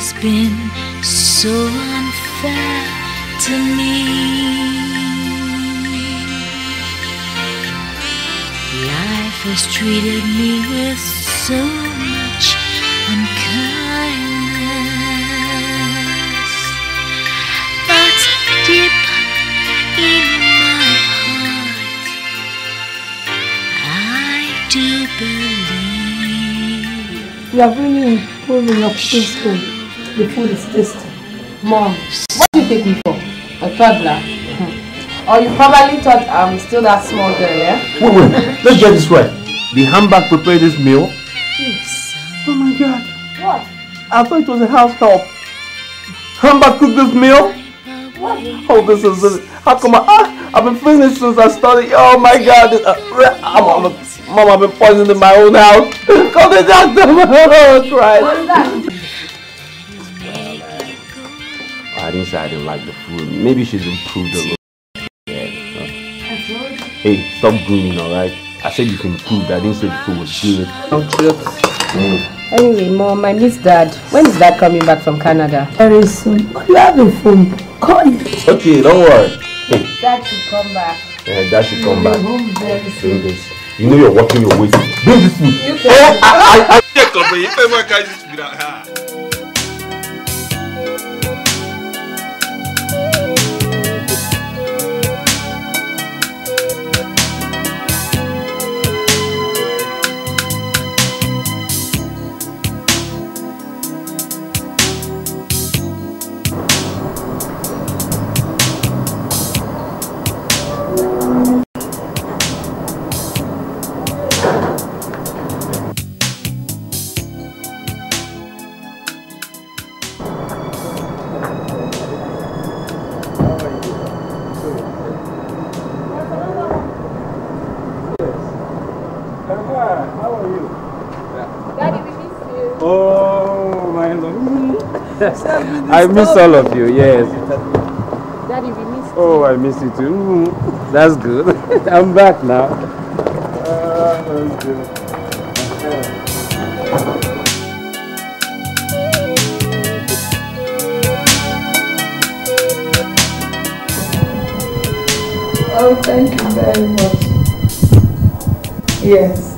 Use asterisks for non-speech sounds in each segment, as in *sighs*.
always been so unfair to me. Life has treated me with so much unkindness. But deep in my heart, I do believe. You are really improving your taste. The food is tasty. Mom, what do you take me for? A toddler? Or you probably thought I'm still that small girl, yeah? Wait, wait, let's get this right. The handbag prepared this meal? Yes. Oh my god. What? I thought it was a house help. Handbag cooked this meal? What? Oh, this is this. How come I, ah, I've been feeling this since I started. Oh my god. Uh, I'm, I'm, Mom, I've been poisoned in my own house. *laughs* Call the doctor. *laughs* Oh, Christ. What's that? I didn't I didn't like the food. Maybe she's improved a little. Yeah. Hey, stop grooming, alright? I said you've improved. I didn't say the food was good. Mm. Anyway, Mom, I miss Dad. When is Dad coming back from Canada? Very soon. You have a phone. Call him. Okay, don't worry. Hey, Dad should come back. uh, Dad should come back. home very Bring this. You know you're watching your way. Bring this food. You Oh, *laughs* I, I, I, How I miss all of you, yes. Daddy, we miss Oh, I miss you too. Mm, That's good. *laughs* I'm back now. Ah. Oh, thank you very much. Yes.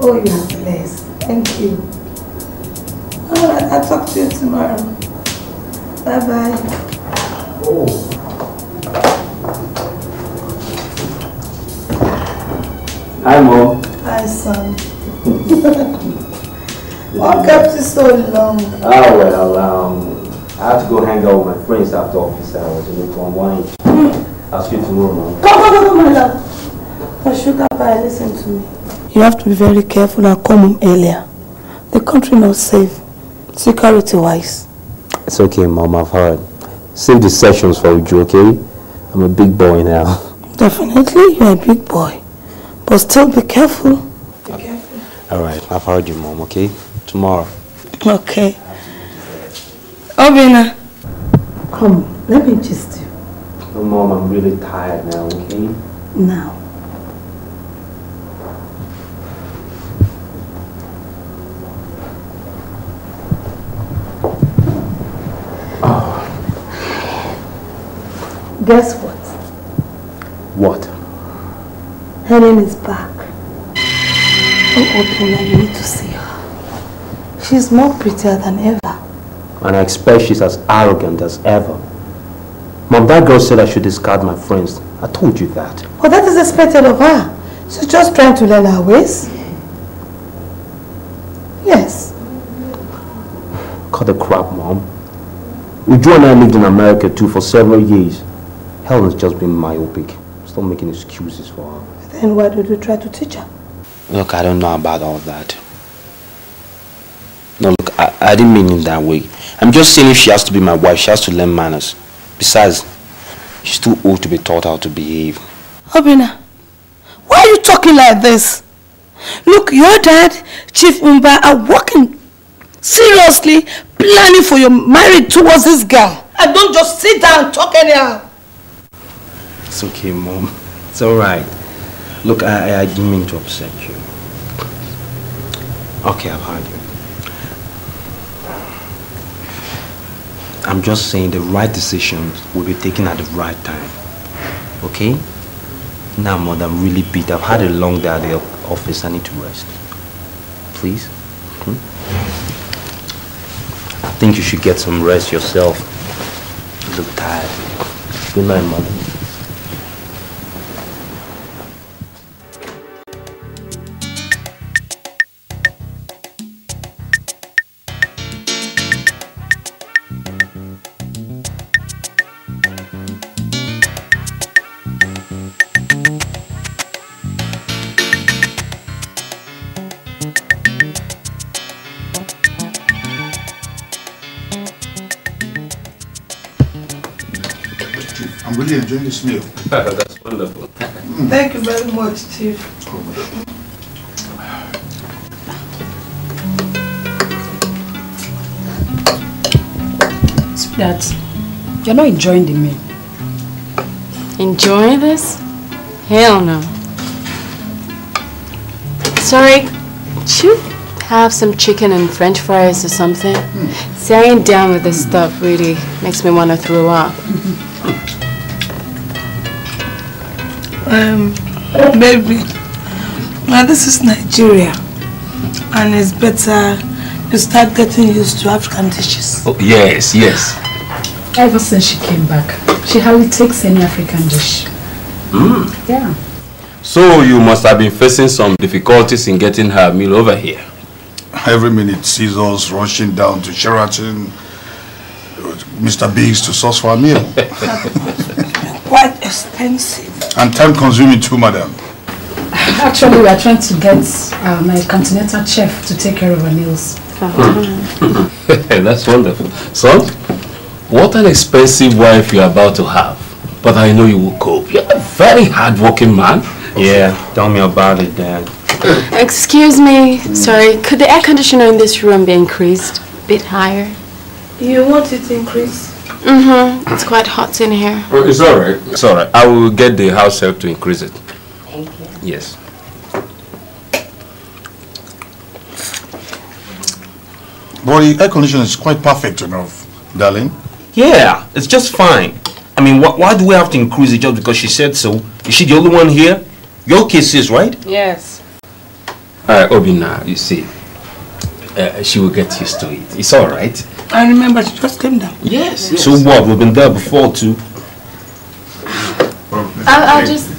Oh, you are blessed. Thank you. All right, I'll talk to you tomorrow. Bye-bye. Hi, Mom. Hi, son. *laughs* what kept you so long? Oh, well, um, I have to go hang out with my friends after office hours and to unwind. I'll see you tomorrow, Mom. Come, come, come, come, my love. Oh, sugar pie, listen to me. You have to be very careful and come home earlier. The country not safe, security-wise. It's okay, Mom. I've heard. Save the sessions for you, okay? I'm a big boy now. Definitely, you're a big boy. But still be careful. Be careful. All right, I've heard you, Mom, okay? Tomorrow. Okay. Obina. Come, let me just you. No, Mom, I'm really tired now, okay? Now. Guess what? What? Helen is back. Oh, Obina, you need to see her. She's more prettier than ever. And I expect she's as arrogant as ever. Mom, that girl said I should discard my friends. I told you that. Well, that is expected of her. She's just trying to learn her ways. Yes. Cut the crap, Mom. Uju and I lived in America too for several years. Helen's just been myopic. Stop making excuses for her. Then why did you try to teach her? Look, I don't know about all that. No, look, I, I didn't mean it that way. I'm just saying if she has to be my wife, she has to learn manners. Besides, she's too old to be taught how to behave. Obina, why are you talking like this? Look, your dad, Chief Umba, are working seriously, planning for your marriage towards this girl. And don't just sit down and talk anyhow. It's okay, Mom. It's alright. Look, I, I, didn't mean to upset you. Okay, I've heard you. I'm just saying the right decisions will be taken at the right time. Okay? Now, mother, I'm really beat. I've had a long day at the office. I need to rest. Please? Hmm? I think you should get some rest yourself. You look tired. Good night, mother. Enjoying this meal. *laughs* That's wonderful. Thank you very much, Chief. Sweetheart, you're not enjoying the meal. Enjoying this? Hell no. Sorry, should have some chicken and french fries or something? Mm. See, I ain't down with this stuff, really. Makes me want to throw up. *laughs* Um, baby, now this is Nigeria, and it's better you start getting used to African dishes. Oh, yes, yes. Ever since she came back, she hardly takes any African dish. Mm. Yeah. So you must have been facing some difficulties in getting her meal over here. Every minute sees us rushing down to Sheraton, Mr. Biggs to source for a meal. *laughs* Quite expensive. And time consuming too, madam. Actually, we are trying to get uh, my continental chef to take care of our meals. *laughs* That's wonderful. Son, what an expensive wife you're about to have. But I know you will cope. You're a very hardworking man. Yeah, tell me about it, Dad. *coughs* Excuse me. Sorry, could the air conditioner in this room be increased a bit higher? You want it increased? Mm-hmm. It's quite hot in here. Oh, it's all right. It's all right. I will get the house help to increase it. Thank you. Yes. But the air conditioner is quite perfect enough, darling. Yeah, it's just fine. I mean, wh why do we have to increase it just because she said so? Is she the only one here? Your case is, right? Yes. All right, Obina, you see, uh, she will get used to it. It's all right. I remember she just came down. Yes, yes. So what? We've been there before too. I'll, I'll just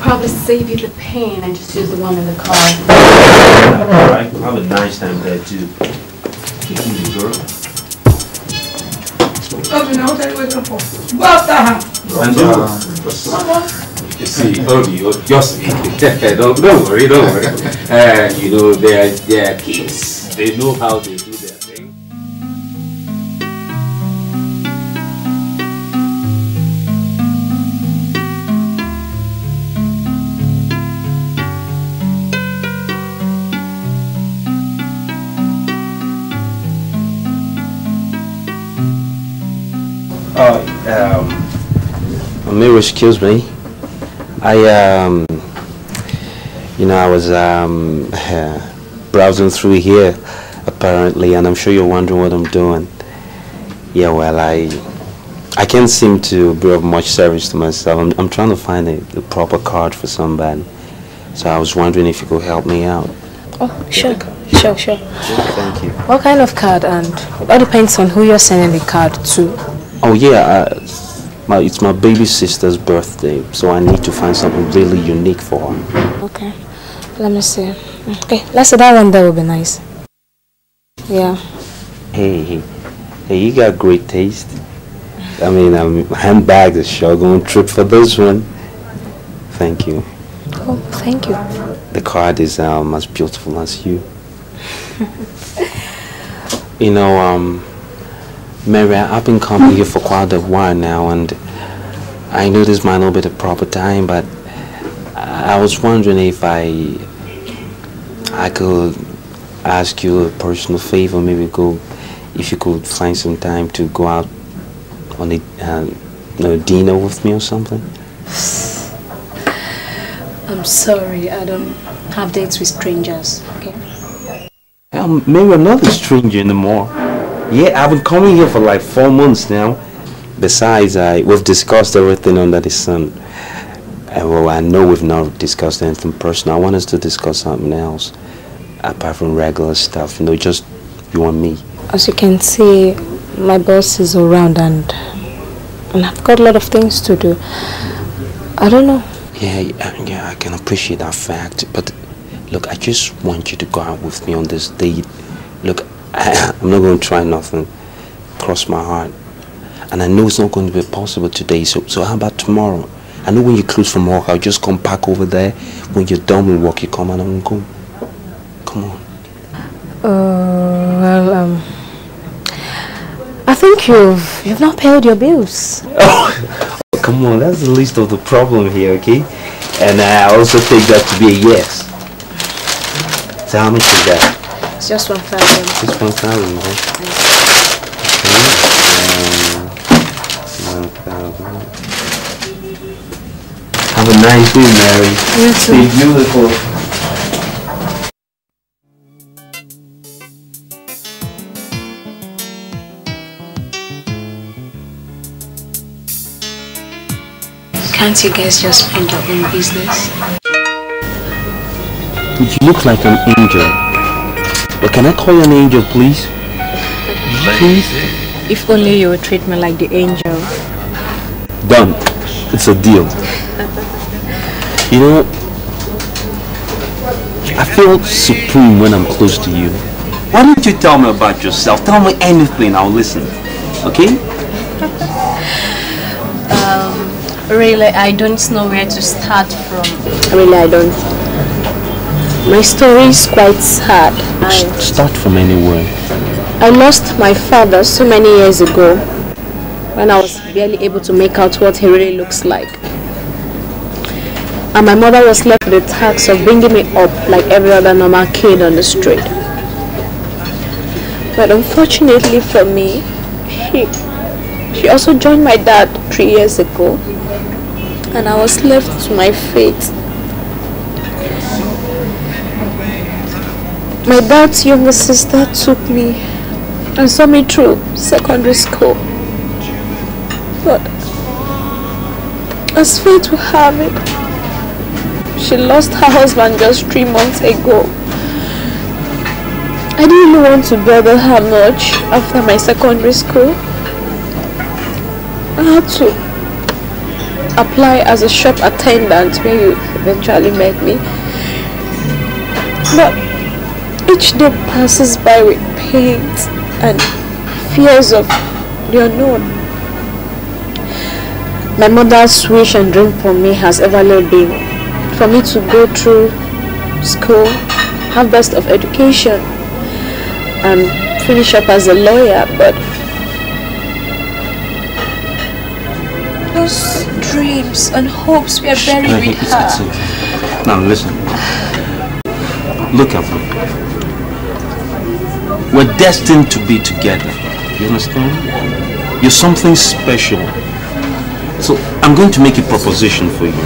probably save you the pain and just use the one in the car. Alright, have a nice time there too. Keep moving, girl. Obi, now what are you waiting for? Go after her. And uh, you see, Obi, just *laughs* don't, don't worry, don't worry. Uh, you know, they're, they're kids. They know how they do excuse me. I, um, you know, I was um, *laughs* browsing through here, apparently, and I'm sure you're wondering what I'm doing. Yeah, well, I, I can't seem to be of much service to myself. I'm, I'm trying to find a, the proper card for somebody. So I was wondering if you could help me out. Oh, sure, sure, sure. Thank you. What kind of card? And it all depends on who you're sending the card to. Oh, yeah. Uh, my, it's my baby sister's birthday, so I need to find something really unique for her. Okay, let me see. Okay, let's say that one there will be nice. Yeah. Hey, hey, hey, you got great taste. I mean, um, handbag is sure going trip for this one. Thank you. Oh, thank you. The card is um, as beautiful as you. *laughs* you know, um, Mary, I've been coming here for quite a while now, and I know this might not be the proper time, but I was wondering if I I could ask you a personal favor, maybe go if you could find some time to go out on a uh, you know, dinner with me or something. I'm sorry, I don't have dates with strangers. Okay. Um, maybe I'm not a stranger anymore. Yeah, I've been coming here for like four months now. Besides, I we've discussed everything under the sun. Uh, well, I know we've not discussed anything personal. I want us to discuss something else. Apart from regular stuff, you know, just you and me. As you can see, my boss is around and, and I've got a lot of things to do. I don't know. Yeah, yeah, I can appreciate that fact. But look, I just want you to go out with me on this date. Look, I, *clears throat* I'm not going to try nothing. Cross my heart. And I know it's not going to be possible today. So, so how about tomorrow? I know when you close from work, I'll just come back over there. When you're done with work, you come and I'm go. Come on. Uh, well, um, I think you've you've not paid your bills. Oh, *laughs* come on, that's the least of the problem here, okay? And I also take that to be a yes. So how much is that? It's just one thousand. Just one thousand, huh? Okay. Um, one thousand. Have a nice day, Mary. You too. Stay beautiful. Can't you guys just mind your own business? You look like an angel. But can I call you an angel, please? Please? If only you would treat me like the angel. Done. It's a deal. You know, I feel supreme when I'm close to you. Why don't you tell me about yourself? Tell me anything, I'll listen. Okay? *laughs* Um, really, I don't know where to start from. Really, I don't. My story is quite sad. S- Start from anywhere. I lost my father so many years ago when I was barely able to make out what he really looks like. And my mother was left with the task of bringing me up like every other normal kid on the street. But unfortunately for me, she, she also joined my dad three years ago and I was left to my fate. My dad's younger sister took me and saw me through secondary school. But as fate will have it, she lost her husband just three months ago. I didn't want to bother her much after my secondary school. I had to apply as a shop attendant where you eventually met me. But each day passes by with pains and fears of the unknown. My mother's wish and dream for me has ever been for me to go through school, have best of education, and finish up as a lawyer, but those dreams and hopes were buried with her. Now listen. Look at me. We're destined to be together. You understand? You're something special. So I'm going to make a proposition for you.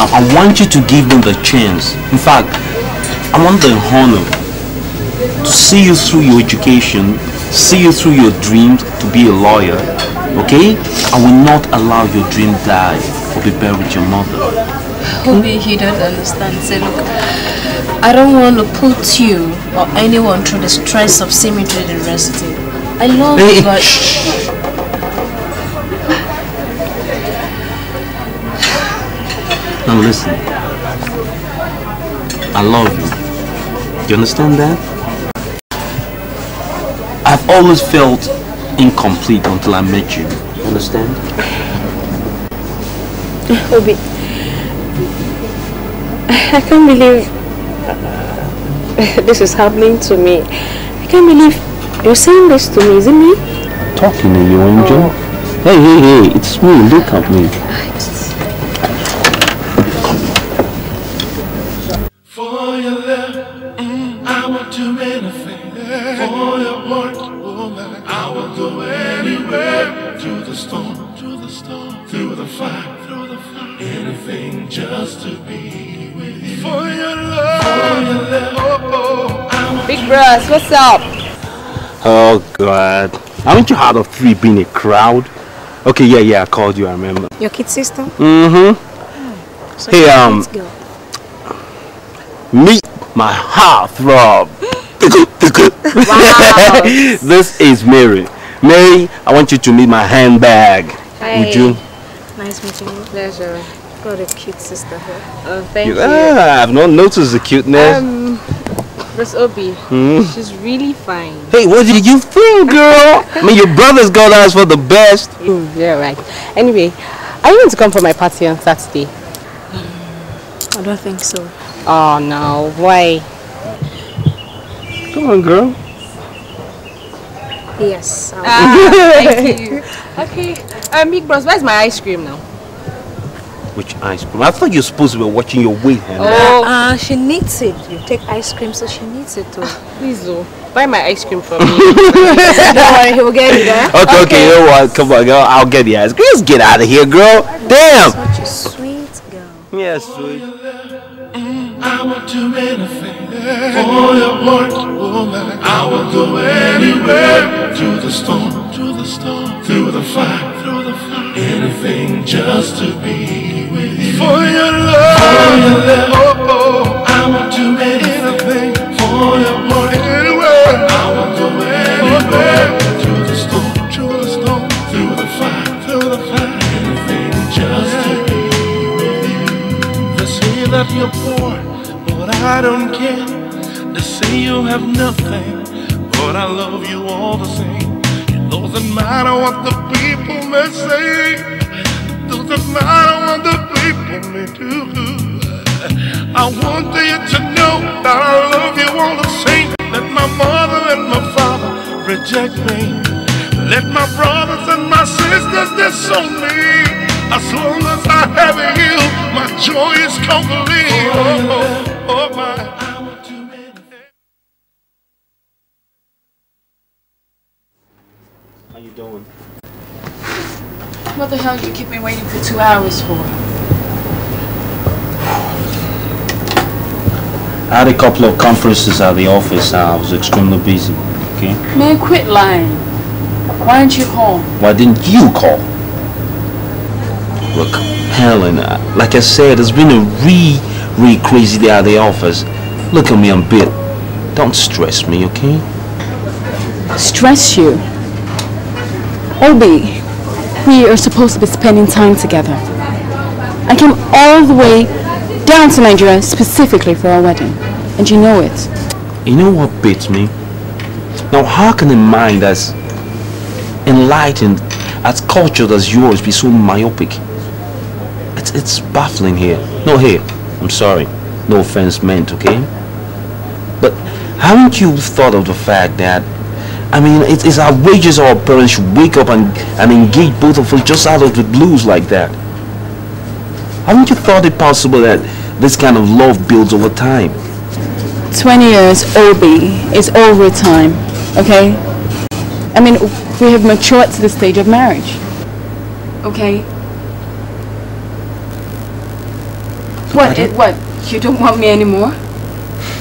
Now I want you to give me the chance. In fact, I want the honor to see you through your education, see you through your dreams to be a lawyer. Okay? I will not allow your dream die or be buried with your mother. Obi, you don't understand. Say, look, I don't want to put you or anyone through the stress of seeing me through the university. I love Hey, you, but *sighs* Now listen. I love you. Do You understand that? I've always felt incomplete until I met you. You understand? Obi, I can't believe *laughs* this is happening to me. I can't believe you're saying this to me. Is it me? Talking to you, Angel. Hey, hey, hey, it's me. Look at me. Bros, what's up? Oh, God. Haven't you heard of three being a crowd? Okay, yeah, yeah, I called you, I remember. Your kid sister? Mm-hmm. So Hey, um. Meet my heartthrob. Wow. *laughs* this is Mary. Mary, I want you to meet my handbag. Hey. Would you? Nice meeting you. Pleasure. Got a cute sister here. Oh, thank you. Ah, I've not noticed the cuteness. Um, Miss Obi, Hmm? she's really fine. Hey, what did you think, girl? I mean, your brother's got us for the best. *laughs* Mm, yeah, right. Anyway, are you going to come for my party on Saturday? I don't think so. Oh no, why? Come on, girl. Yes. I'll Ah, thank *laughs* you. Okay, um, Big Bros, where's my ice cream now? Which ice cream? I thought you were supposed to be watching your weight, Oh. Uh, she needs it. You take ice cream, so she needs it too. *laughs* Please, oh, buy my ice cream for *laughs* me. don't worry, he will get you there. Okay, okay, you know what? Come on, girl. I'll get the ice cream. Just get out of here, girl. Damn. Such a sweet girl. Yes, sweet. I will do anything for your heart, woman. I will go anywhere through the storm, through the storm, through the fire, through the fire. Anything just to be with you. For your love, for your love. Oh, oh. I will do anything for your heart, anywhere. I will go anywhere through the storm, through the storm, through the fire, through the fire. Anything just to be with you. They say that you're poor, but I don't care. They say you have nothing, but I love you all the same. Doesn't matter what the people may say. Doesn't matter what the people may do. I want you to know that I love you all the same. Let my mother and my father reject me. Let my brothers and my sisters disown me. As long as I have you, my joy is complete. Oh, oh, oh, oh my. How you doing? What the hell you keep me waiting for two hours for? I had a couple of conferences at the office. I was extremely busy. Okay. Man, quit lying. Why aren't you home? Why didn't you call? Look, Helen, uh, like I said, it's been a really, really crazy day at the office. Look at me, I'm bit. Don't stress me, okay? Stress you? Obi, we are supposed to be spending time together. I came all the way down to Nigeria specifically for our wedding. And you know it. You know what beats me? Now, how can a mind as enlightened, as cultured as yours, be so myopic? It's, it's baffling here. No, here, I'm sorry. No offense meant, okay? But haven't you thought of the fact that, I mean, it, it's outrageous our parents should wake up and, and engage both of us just out of the blues like that? Haven't you thought it possible that this kind of love builds over time? 20 years, Obi, is over time, okay? I mean, we have matured to the stage of marriage. Okay? What, it, what, you don't want me anymore?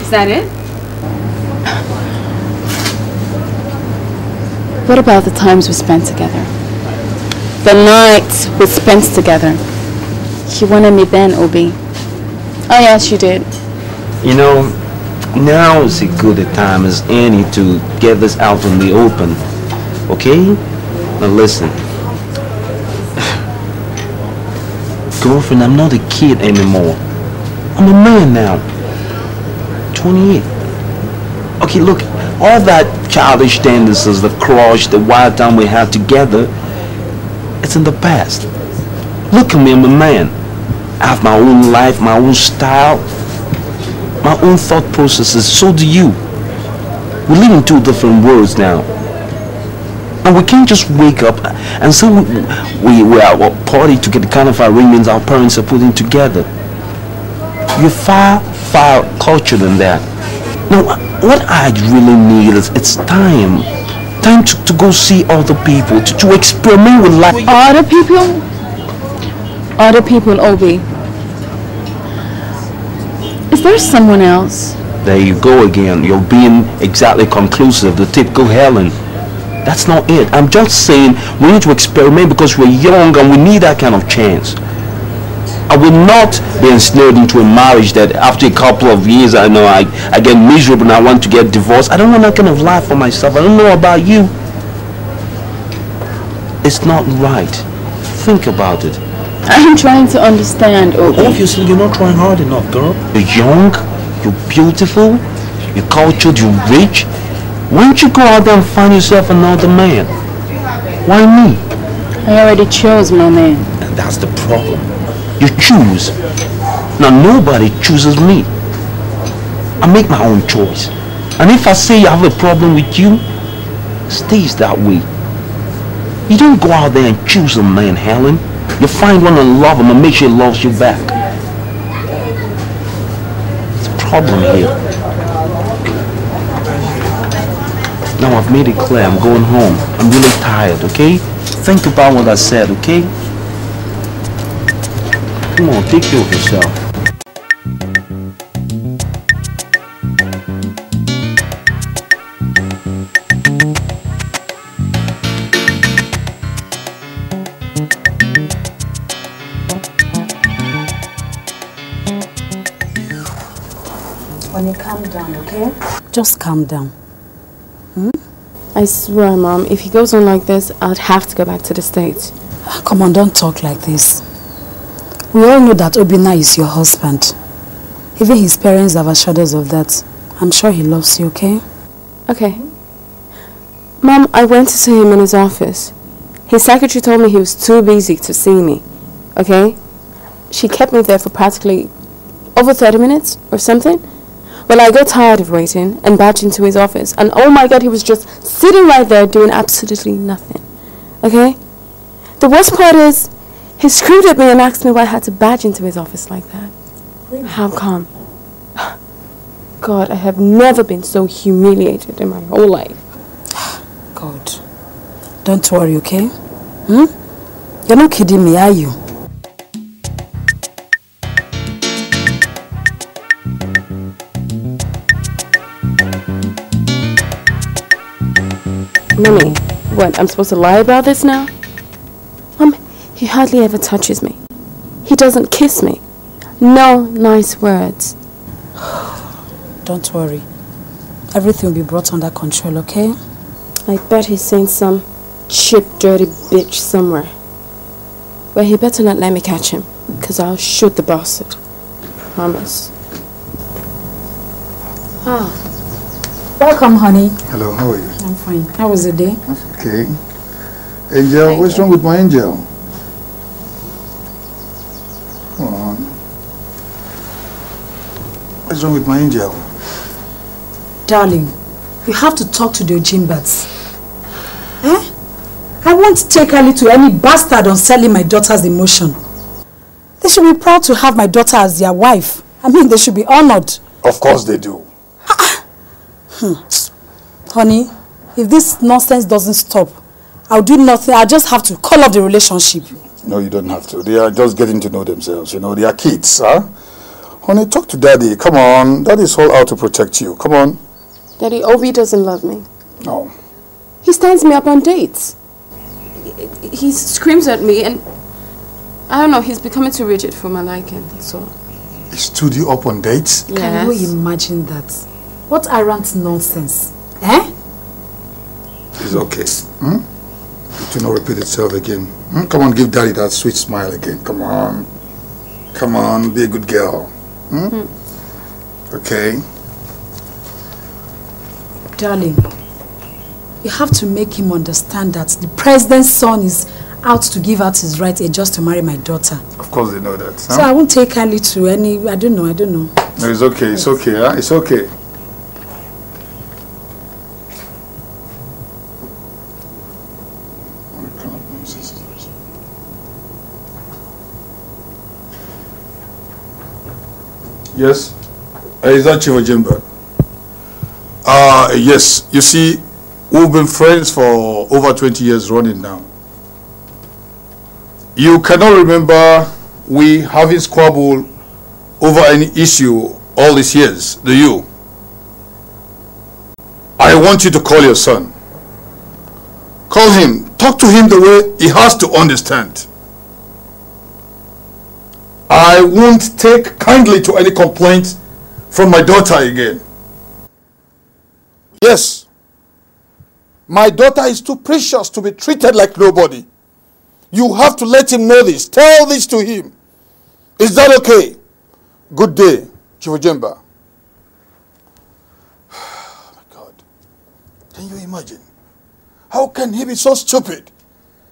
Is that it? What about the times we spent together? The nights we spent together. You wanted me then, Obi. Oh yes, you did. You know, now is as good a time as any to get this out in the open. Okay? Now listen. *sighs* Girlfriend, I'm not a kid anymore. I'm a man now. 28. Okay, look, all that childish tendencies, the crush, the wild time we had together, it's in the past. Look at me, I'm a man. I have my own life, my own style, my own thought processes. So do you. We live in two different worlds now. And we can't just wake up and say we, we, we are a party to get the kind of arrangements our parents are putting together. You're far, far cultured than that. Now, what I really need is it's time. Time to, to go see other people, to, to experiment with life. Other people? Other people, Obi. Is there someone else? There you go again. You're being exactly conclusive, the typical Helen. That's not it. I'm just saying we need to experiment because we're young and we need that kind of chance. I will not be ensnared into a marriage that after a couple of years I know I, I get miserable and I want to get divorced. I don't want that kind of life for myself. I don't know about you. It's not right. Think about it. I'm trying to understand. Okay. Obviously, you're not trying hard enough, girl. You're young, you're beautiful, you're cultured, you're rich. Why don't you go out there and find yourself another man? Why me? I already chose my man. And that's the problem. You choose. Now nobody chooses me. I make my own choice. And if I say I have a problem with you, stays that way. You don't go out there and choose a man, Helen. You find one and love him and make sure he loves you back. It's a problem here. Now I've made it clear I'm going home. I'm really tired, okay? Think about what I said, okay? Come on, take care of yourself. When you calm down, okay? Just calm down. Hmm? I swear, Mom, if he goes on like this, I'd have to go back to the States. Come on, don't talk like this. We all know that Obina is your husband. Even his parents have assured us of that. I'm sure he loves you, okay? Okay. Mom, I went to see him in his office. His secretary told me he was too busy to see me. Okay? She kept me there for practically over 30 minutes or something. Well, I got tired of waiting and badged into his office. And oh my god, he was just sitting right there doing absolutely nothing. Okay? The worst part is, he screamed at me and asked me why I had to badge into his office like that. How come? *sighs* God, I have never been so humiliated in my whole life. *sighs* God. Don't worry, okay? Hmm? You're not kidding me, are you? Mommy, what, I'm supposed to lie about this now? Mom, he hardly ever touches me. He doesn't kiss me. No nice words. *sighs* Don't worry. Everything will be brought under control, okay? I bet he's seen some cheap, dirty bitch somewhere. Well, he better not let me catch him, because I'll shoot the bastard. Promise. Ah. Welcome, honey. Hello, how are you? I'm fine. How was the day? Okay. Angel, what's wrong with my angel? Come on. What's wrong with my angel? Darling, you have to talk to the Ojimbats. Eh? I won't take Ali to any bastard on selling my daughter's emotion. They should be proud to have my daughter as their wife. I mean, they should be honored. Of course they do. Hmm. Honey, if this nonsense doesn't stop, I'll do nothing. I'll just have to call off the relationship. No, you don't have to. They are just getting to know themselves. You know, they are kids, huh? Honey, talk to daddy. Come on. Daddy's all out to protect you. Come on. Daddy, Obi doesn't love me. No. He stands me up on dates. He- He screams at me and... I don't know, he's becoming too rigid for my liking, so... He stood you up on dates? Yes. Can you imagine that? What arrant nonsense. Eh? It's okay. Hmm? It will not repeat itself again. Hmm? Come on, give daddy that sweet smile again. Come on. Come on, be a good girl. Hmm? Okay. Darling, you have to make him understand that the president's son is out to give out his right age just to marry my daughter. Of course they know that. So I won't take kindly to any, I don't know, I don't know. No, it's okay. It's okay. Huh? It's okay. Yes. Uh, is that Chief Ojimba? Uh, yes. You see, we've been friends for over 20 years running now. You cannot remember we having squabble over any issue all these years, do you? I want you to call your son. Call him. Talk to him the way he has to understand. I won't take kindly to any complaints from my daughter again. Yes. My daughter is too precious to be treated like nobody. You have to let him know this. Tell this to him. Is that okay? Good day, Chief Ojimba. *sighs* Oh my God. Can you imagine? How can he be so stupid?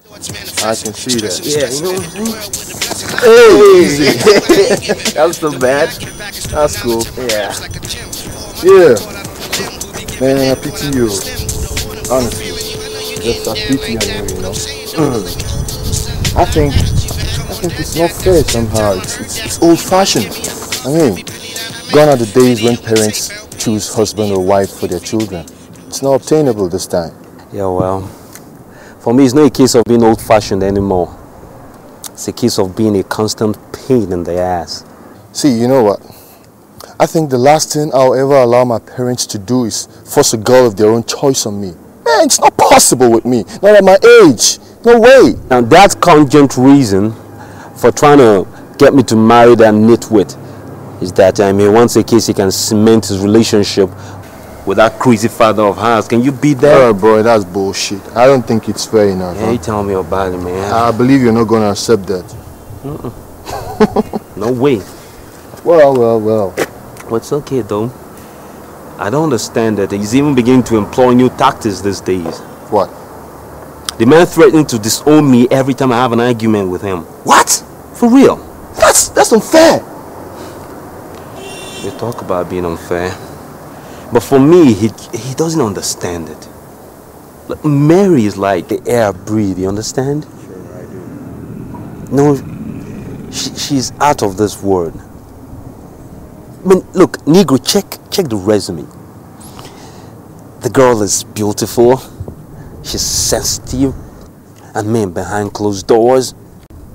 I can see that. Yeah, you know what Hey, that's so bad. That's cool. Yeah. Yeah. Man, I pity you. Honestly. Just I pity you, you know. I think I think it's not fair somehow. It's, it's, it's old fashioned. I mean, gone are the days when parents choose husband or wife for their children. It's not obtainable this time. Yeah, well, for me, it's not a case of being old fashioned anymore. It's a case of being a constant pain in the ass. See, you know what? I think the last thing I'll ever allow my parents to do is force a girl of their own choice on me. Man, it's not possible with me. Not at my age. No way. Now, that's congent reason for trying to get me to marry that nitwit is that I mean, once a case he can cement his relationship with that crazy father of hers. Can you beat that? Oh, boy, that's bullshit. I don't think it's fair enough. Yeah, you tell me about it, man. I believe you're not going to accept that. *laughs* no way. Well, well, well. It's okay, though. I don't understand that he's even beginning to employ new tactics these days. What? The man threatening to disown me every time I have an argument with him. What? For real. That's that's unfair. They talk about being unfair. But for me, he, he doesn't understand it. Like, Mary is like the air I breathe, you understand? Sure, I do. No, she, she's out of this world. I mean, look, Negro, check, check the resume. The girl is beautiful, she's sensitive, and man, behind closed doors,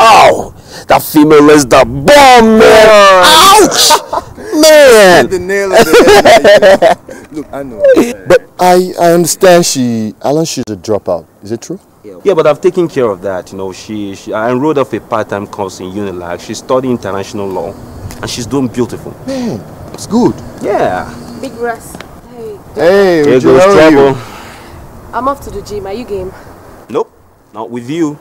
oh, that female is the bomb, man! Ouch! Man! the nail on the. Look, I know. But I, I understand she, Alan, she's a dropout. Is it true? Yeah, but I've taken care of that. You know, she, she I enrolled her for a part-time course in Unilag. She's studying international law, and she's doing beautiful. Man, it's good. Yeah. Big Russ. Hey. Hey, Here Uju, goes how you? trouble. I'm off to the gym. Are you game? Nope, not with you.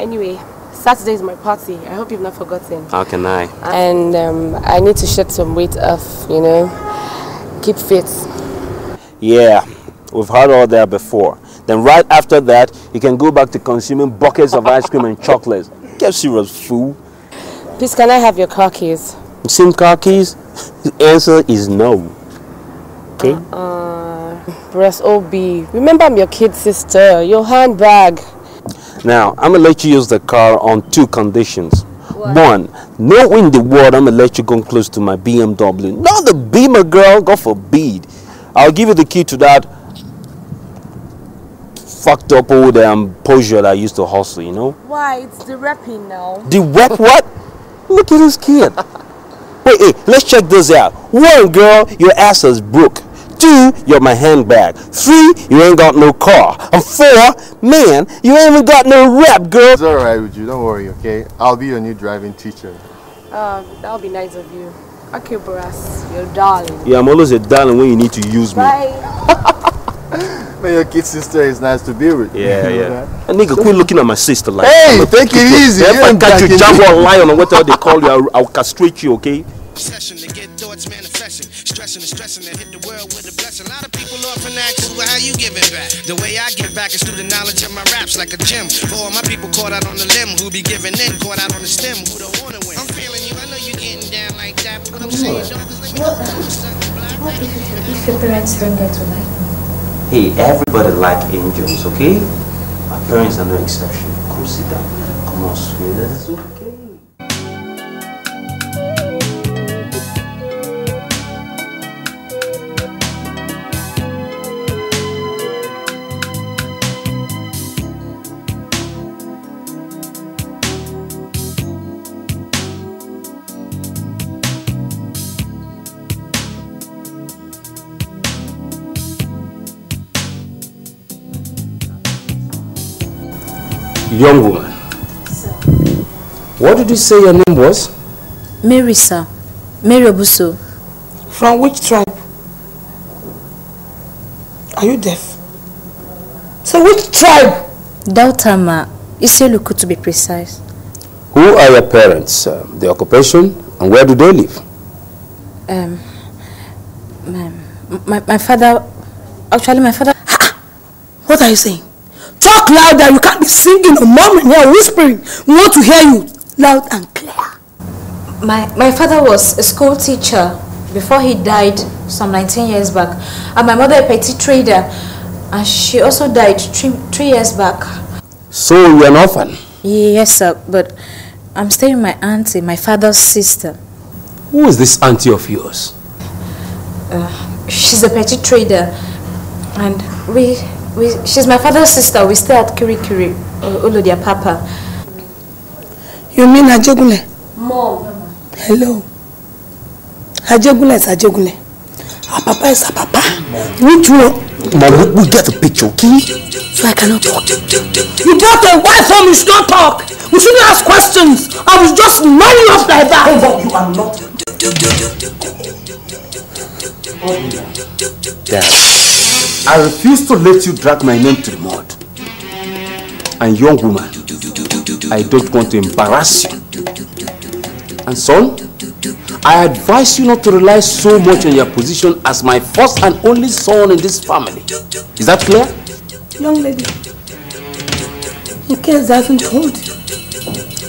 Anyway, Saturday is my party. I hope you've not forgotten. How can I? And um, I need to shed some weight off, you know. Keep fit. Yeah, we've heard all that before. Then right after that, you can go back to consuming buckets of ice cream and *laughs* chocolates. Get serious, fool. Please, can I have your car keys? SIM car keys? The answer is no. Okay? Uh, Russ OB. Remember I'm your kid sister. Your handbag. Now, I'm gonna let you use the car on two conditions. One, nowhere in the world I'm gonna let you go close to my BMW. Not the Beamer girl, God forbid. I'll give you the key to that fucked up old um, Peugeot that I used to hustle, you know? Why? It's the rapping now. The what what? Look at this kid. *laughs* Wait, hey, let's check this out. One, girl, your ass is broke. Two, you're my handbag. Three, you ain't got no car. And four, man, you ain't even got no rap, girl. It's alright with you. Don't worry, okay? I'll be your new driving teacher. Uh, that would be nice of you. Okay, Brass. You're darling. Yeah, I'm always a darling when you need to use me. Bye. *laughs* Man, your kid sister is nice to be with. Yeah, *laughs* You know yeah. that? A nigga, quit looking at my sister like Hey, I'm take it easy. If You I ain't catch you back in jaguar lion or whatever they call you, I'll, I'll castrate you, okay? Session to get thoughts manifesting, stressing and stressing to hit the world with a blessing. A lot of people often ask, well, how you giving back? The way I give back is through the knowledge of my raps, like a gym. For all my people caught out on the limb, who be giving in, caught out on the stem, who don't wanna win. I'm feeling you, I know you getting down like that, but I'm saying, dog, just let me What if, if your parents don't get to like me? Hey, everybody like angels, okay? My parents are no exception. Come sit down. Come on, sweetie. Young woman. What did you say your name was? Mary, sir. Mary Obuso. From which tribe? Are you deaf? So which tribe? Deltama. Iseluku to be precise. Who are your parents, uh, the occupation, and where do they live? Um, my, my, my father, actually my father... What are you saying? Talk louder, you can't be singing or murmuring here whispering. We want to hear you loud and clear. My, my father was a school teacher before he died some 19 years back. And my mother a petty trader. And she also died three, three years back. So you're an orphan? Yes, sir. But I'm staying with my auntie, my father's sister. Who is this auntie of yours? Uh, she's a petty trader. And we, we, she's my father's sister. We stay at Kirikiri, uh, Olodia Papa. You mean Ajegule? Mom. Hello. Ajegule is Ajegule. Our papa is our papa. Which one? Mom, we, we get the picture, okay? So I cannot talk. You brought a wife home, you should not talk. We shouldn't ask questions. I was just running off like that. Oh, you are not. Dad, I refuse to let you drag my name to the mud. And young woman, I don't want to embarrass you. And son, I advise you not to rely so much on your position as my first and only son in this family. Is that clear? Young lady, in case I haven't told you,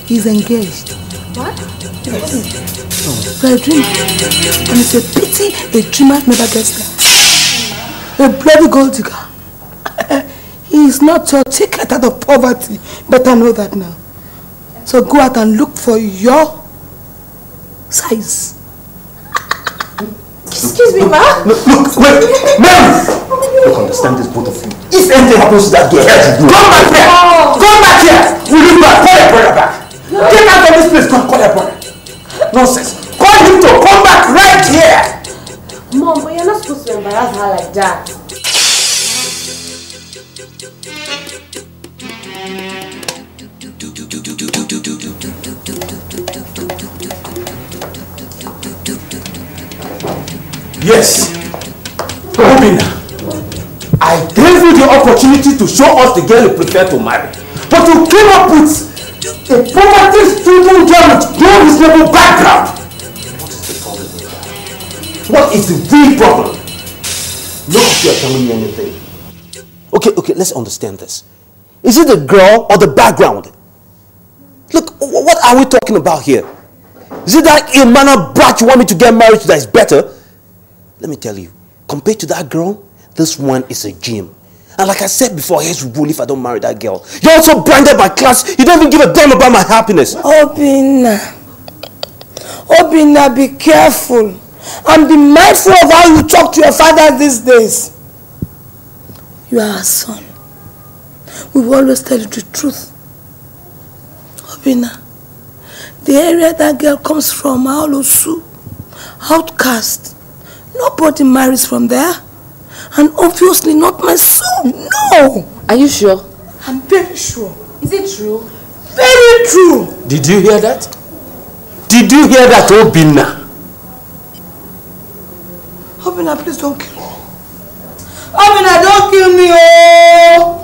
he's engaged. What? Yes. For a dream. And it's a pity a dreamer never gets there. A bloody gold digger. *laughs* he is not your ticket out of poverty. Better know that now. So go out and look for your size. *laughs* Excuse me, ma. *laughs* Look, look, wait, Mary! Look, understand this, both of you. If anything happens to that girl, come back here! Come back here! We leave back. Call your brother back. Get out of this place. Come, call your brother. Nonsense. Call him to come back right here. Mom, but you're not supposed to embarrass her like that. Yes. Obina, I gave you the opportunity to show us the girl you prefer to marry. But you came up with a poverty-stricken girl with no reasonable background. What is the problem with that? What is the real problem? Look if you're telling me anything. Okay, okay, let's understand this. Is it the girl or the background? Look, what are we talking about here? Is it that ill-mannered brat you want me to get married to that is better? Let me tell you, compared to that girl, this one is a gem. And like I said before, here's rule if I don't marry that girl. You're also branded by class. You don't even give a damn about my happiness. Obina. Obina, be careful. And be mindful of how you talk to your father these days. You are our son. We will always tell you the truth. Obina, the area that girl comes from, Aolosu, outcast. Nobody marries from there. And obviously not my son. No! Are you sure? I'm very sure. Is it true? Very true. Did you hear that? Did you hear that, Obina? Obina, please don't kill me. Obina, don't kill me, oh!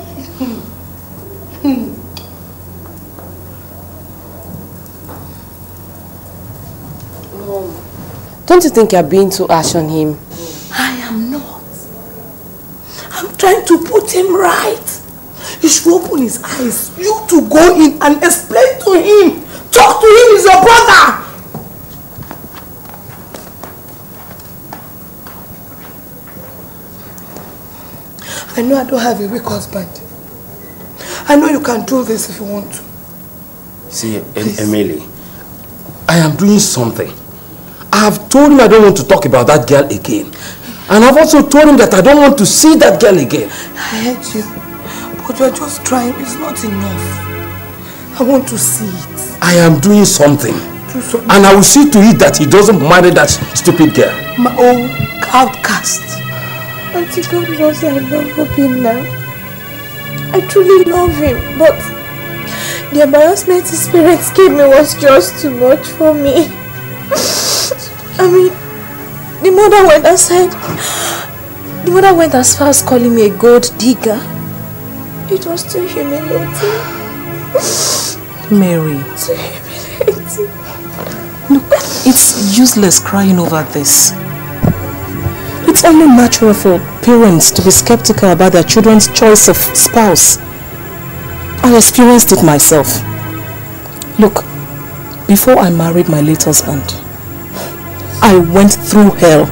Don't you think you're being too harsh on him? I am not. I'm trying to put him right. You should open his eyes. You to go in and explain to him. Talk to him, he's your brother. I know I don't have a weak husband. I know you can do this if you want to. See, em- Emily, I am doing something. I have told him I don't want to talk about that girl again. And I've also told him that I don't want to see that girl again. I heard you. But you're just trying. It's not enough. I want to see it. I am doing something. Do something. And I will see to it that he doesn't marry that stupid girl. My own outcast. Auntie, God knows I love Obinna. I truly love him, but The embarrassment his parents gave me was just too much for me. *laughs* I mean, the mother went aside. The mother went as far as calling me a gold digger. It was too humiliating. Mary. Too humiliating. Look, it's useless crying over this. It's only natural for parents to be skeptical about their children's choice of spouse. I experienced it myself. Look, before I married my late husband, I went through hell.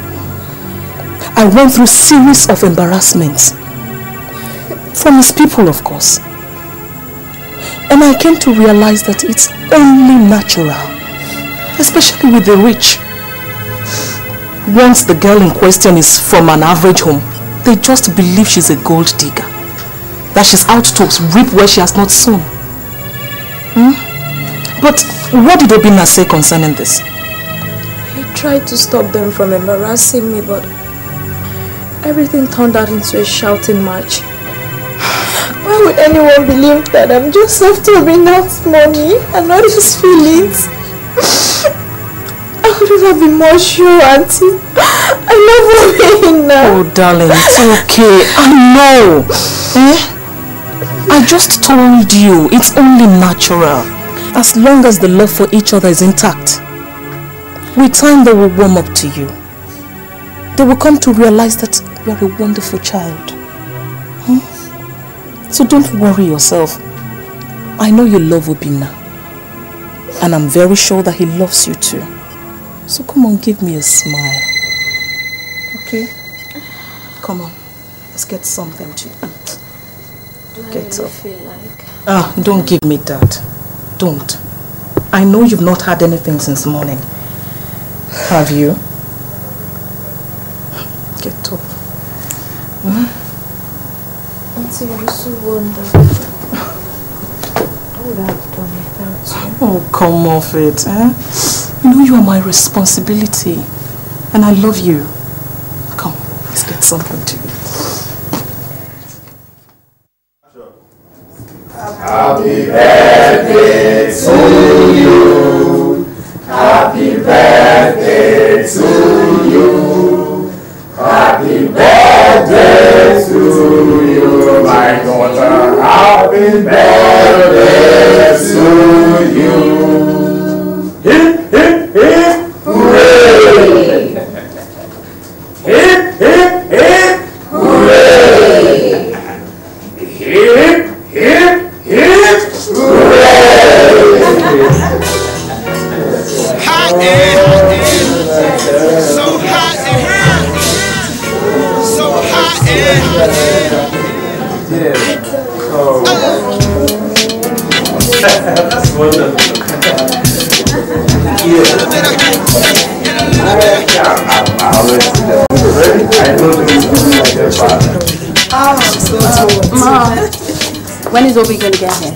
I went through series of embarrassments. From his people, of course. And I came to realize that it's only natural, especially with the rich. Once the girl in question is from an average home, they just believe she's a gold digger. That she's out to reap where she has not sown. Hmm? But what did Obina say concerning this? Tried to stop them from embarrassing me, but everything turned out into a shouting match. *sighs* Why would anyone believe that I'm just after out money and not his feelings? *sighs* I would have been more sure, Auntie. I love now. Oh, darling, it's okay. I know. Eh? I just told you, it's only natural. As long as the love for each other is intact. With time they will warm up to you. They will come to realize that you are a wonderful child. Hmm? So don't worry yourself. I know you love Obina. And I'm very sure that he loves you too. So come on, give me a smile. Okay? Come on. Let's get something to eat. Do I Get really up. feel like... Ah, don't give me that. Don't. I know you've not had anything since morning. Have you? Get up. Hmm? Auntie, you're so wonderful. I would have done without you. Oh, come off it. Eh? You know you are my responsibility. And I love you. Come, let's get something to eat. Happy birthday to you. Happy birthday to you. Happy birthday to you, my daughter. Happy birthday to you. Hip, hip, hip, when is Obi gonna get here?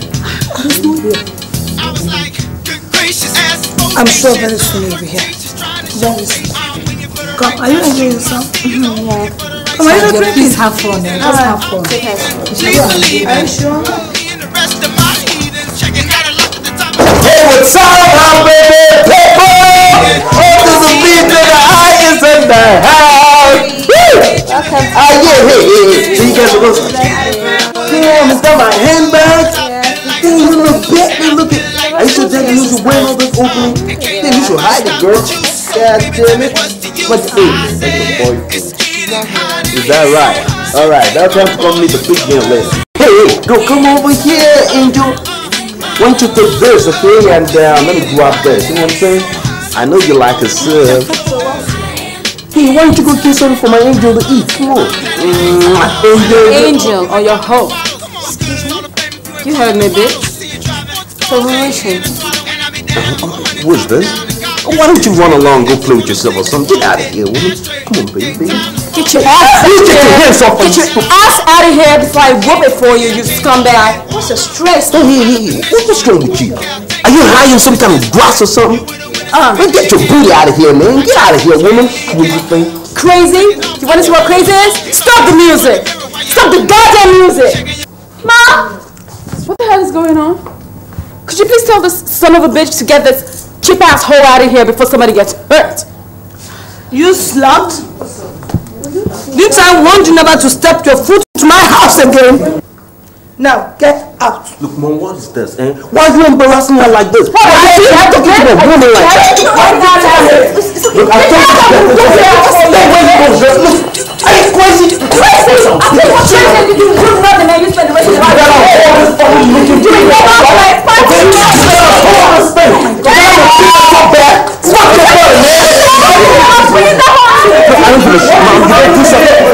I'm sure very soon you'll be here. Very soon. Come, are you enjoying yourself? yeah. Come, are you not drinking? Please have fun, eh? Just have fun. Are you sure? Hey, what's up, my baby? Pepper! Up to the beat to the highest in the house! Woo! Ah, yeah, hey, hey, hey. So you guys are listening? Damn, is that my handbag? Damn, you little bitch, look at Are you sure Daddy you should wear all this opening? Damn, you should hide it, girl. God damn it. What's the age? That's your boyfriend. Is that right? Alright, now time to come meet the big man later. Hey, hey, girl, come over here, Angel. Why don't you take this, okay? And uh, let me grab up this. You know what I'm saying? I know you like a sub. Hey, why don't you go get something for my angel to eat? Come on. Mwah, Angel. Angel or your hope. You heard me, bitch. So who is she? This? Why don't you run along and go play with yourself or something? Get out of here, woman. Come on, baby. Get your ass out You of get your here. hands off Get your ass out of here before I whoop it for you, you scumbag. What's the stress? Hey, hey, hey, what- what's wrong with you? Are you high on some kind of grass or something? Uh, Man, get your booty out of here, man. Get out of here, woman. Crazy thing. Crazy? You want to see what crazy is? Stop the music! Stop the goddamn music! Mom! What the hell is going on? Could you please tell this son of a bitch to get this cheap ass hoe out of here before somebody gets hurt? You slut! Didn't I warn you never to step your foot to my house again? Now, get out. Look, mom, what is this, eh? Why are you embarrassing her like this? Why are you talking to a woman like that? Look, I told you to stay where you go. Look, are you crazy? Crazy! I think what you're saying, you do nothing and you spend the rest of the night. You hold this fucking looking to me. You gotta hold this thing. You gotta hold this thing. You gotta feel so bad. Fuck your brother, man. I don't give a shit, mom. You gotta do something.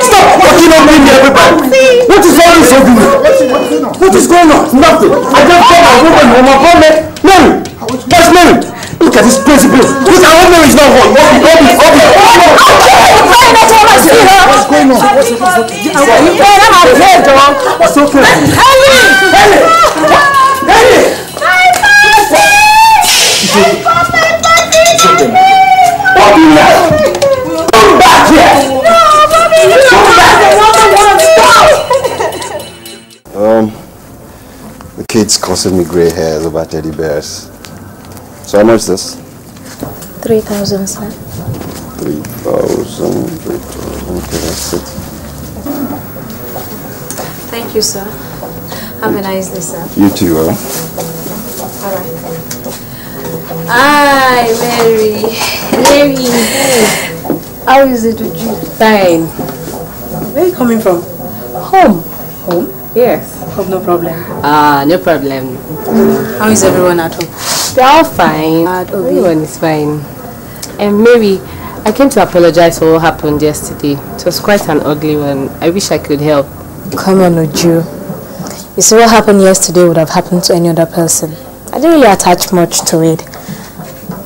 Stop fucking up me, everybody. What is all this over here? What is going on? Nothing. I just saw my woman home. I called Mary. Where's Mary? Look at this crazy bill. Look at how Mary's not home. Obi, Obi, Obi. What's going on? What's What's okay? Henry! Henry! Henry! Bobby left! Come back here! Come back! Um, the kid's causing me gray hairs about teddy bears. So how much is this? 3,000, sir. 3,000, 3,000, okay, that's it. Thank you, sir. Have a nice day, sir. You too, huh? Alright. Hi, Mary. Mary. How is it with you? Fine. Where are you coming from? Home. Home? Yes. Hope no problem. Ah, no problem. How is everyone at home? They're all fine. Everyone is fine. And Mary, I came to apologize for what happened yesterday. It was quite an ugly one. I wish I could help. Come on, Uju. You see what happened yesterday would have happened to any other person. I didn't really attach much to it.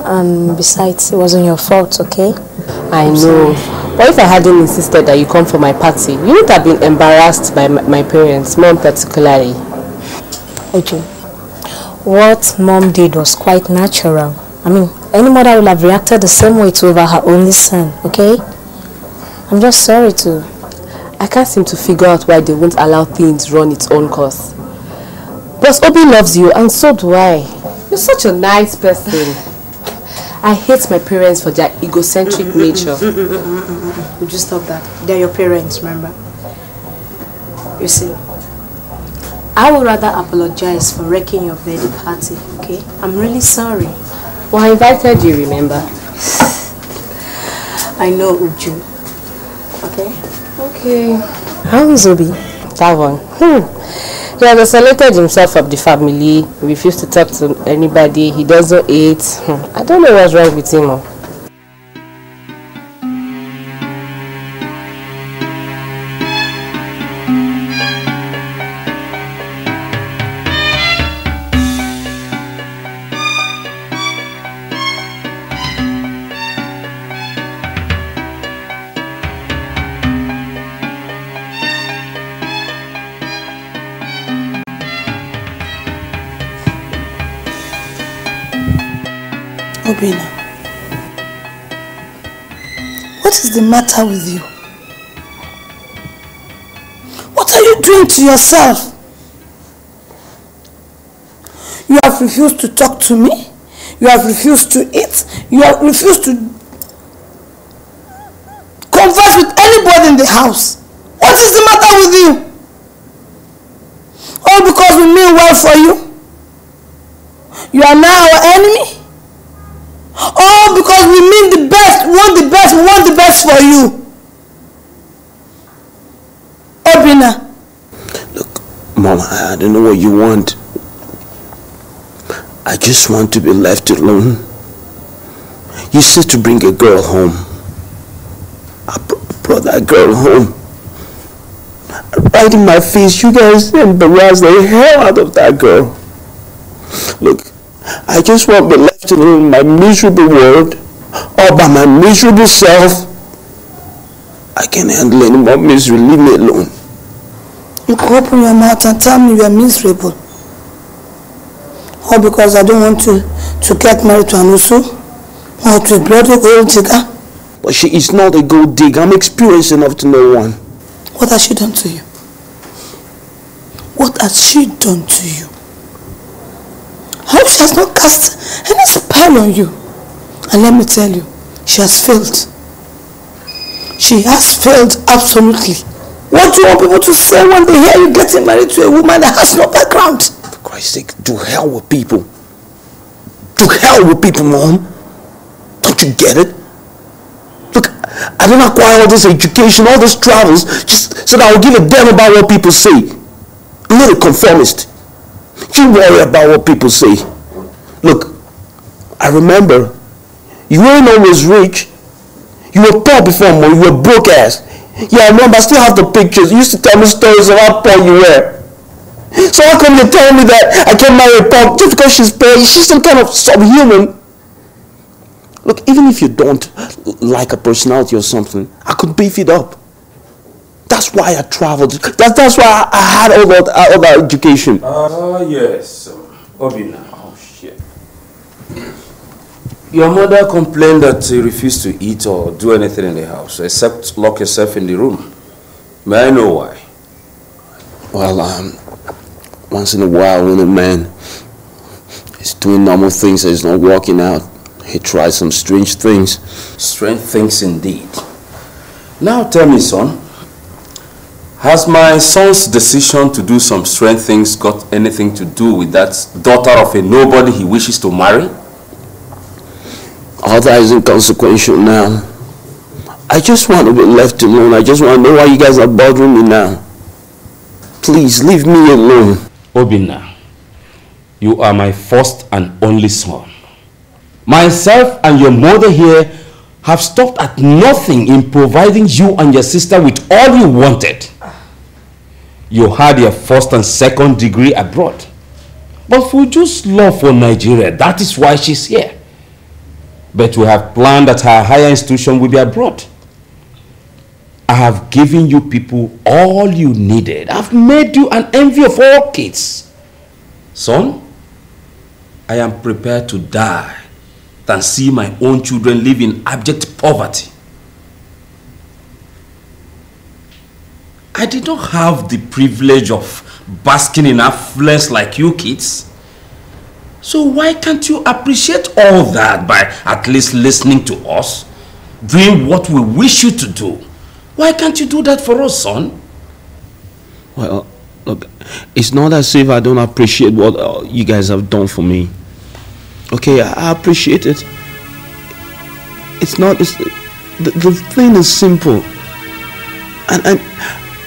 And besides, it wasn't your fault, okay? I know. But if I hadn't insisted that you come for my party, you would have been embarrassed by my, my parents, mom particularly. Uju, what mom did was quite natural. I mean, any mother would have reacted the same way to over her only son, okay? I'm just sorry to. I can't seem to figure out why they won't allow things run its own course. Plus, Obi loves you, and so do I. You're such a nice person. I hate my parents for their egocentric nature. Would you stop that? They're your parents, remember? You see, I would rather apologize for wrecking your birthday party, okay? I'm really sorry. Well, I invited you, remember? I know, Uju. Okay? Okay. How is Obi? That one. Hmm. He has isolated himself from the family. Refused to talk to anybody. He doesn't eat. Hmm. I don't know what's wrong with him. The matter with you? What are you doing to yourself? You have refused to talk to me. You have refused to eat. You have refused to converse with anybody in the house. What is the matter with you? All because we mean well for you? You are now our enemy? All because we mean the best, want the best, want the best for you. Obina, Look, Mom, I don't know what you want. I just want to be left alone. You said to bring a girl home. I br- brought that girl home. Right in my face, you guys embarrassed the hell out of that girl. Look, I just want to be left alone in my miserable world, all by my miserable self. I can't handle any more misery. Leave me alone. you can open your mouth and tell me you are miserable. All because I don't want to, to get married to Anusu or to a bloody old jigger. But she is not a gold digger. I'm experienced enough to know one. What has she done to you? What has she done to you? Hope she has not cast any spell on you. And let me tell you, she has failed. She has failed absolutely. What do you want people to say when they hear you getting married to a woman that has no background? For Christ's sake, to hell with people. To hell with people, Mom. Don't you get it? Look, I didn't acquire all this education, all these travels, just so that I will give a damn about what people say. I'm not a conformist. You worry about what people say. Look, I remember you weren't always rich. You were poor before. You were broke ass. Yeah, I remember. I still have the pictures. You used to tell me stories of how poor you were. So how come you tell me that I can't marry a poor just because she's poor? She's some kind of subhuman. Look, even if you don't like a personality or something, I could beef it up. That's why I traveled. That's, that's why I had all that, all that education. Ah, yes. Obina. Oh, shit. Your mother complained that you refused to eat or do anything in the house except lock yourself in the room. May I know why? Well, um, once in a while when a man is doing normal things and it's not working out, he tries some strange things. Strange things indeed. Now tell me, son, has my son's decision to do some strange things got anything to do with that daughter of a nobody he wishes to marry? All that is inconsequential now. I just want to be left alone. I just want to know why you guys are bothering me now. Please, leave me alone. Obina, you are my first and only son. Myself and your mother here have stopped at nothing in providing you and your sister with all you wanted. You had your first and second degree abroad. But for just love for Nigeria, that is why she's here. But we have planned that her higher institution will be abroad. I have given you people all you needed. I've made you an envy of all kids. Son, I am prepared to die than see my own children live in abject poverty. I did not have the privilege of basking in affluence like you kids. So why can't you appreciate all that by at least listening to us? Doing what we wish you to do. Why can't you do that for us, son? Well, look, it's not as if I don't appreciate what uh, you guys have done for me. Okay, I, appreciate it. It's not, it's, the, the thing is simple. And, and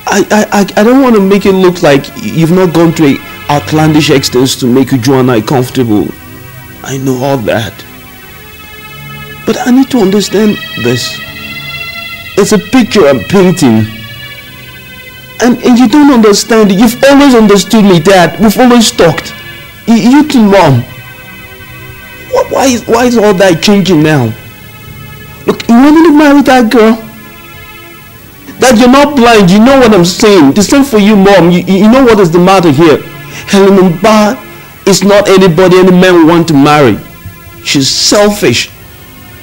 I, I, I, don't want to make it look like you've not gone to outlandish extents to make you and I comfortable. I know all that. But I need to understand this. It's a picture I'm painting. And, and you don't understand it. You've always understood me, Dad. We've always talked. You, you too, Mom. Why, why, is, why is all that changing now? Look, you wanted to marry that girl? That you're not blind, you know what I'm saying. The same for you, Mom. You, you know what is the matter here. Helen Mba is not anybody any man want to marry. She's selfish.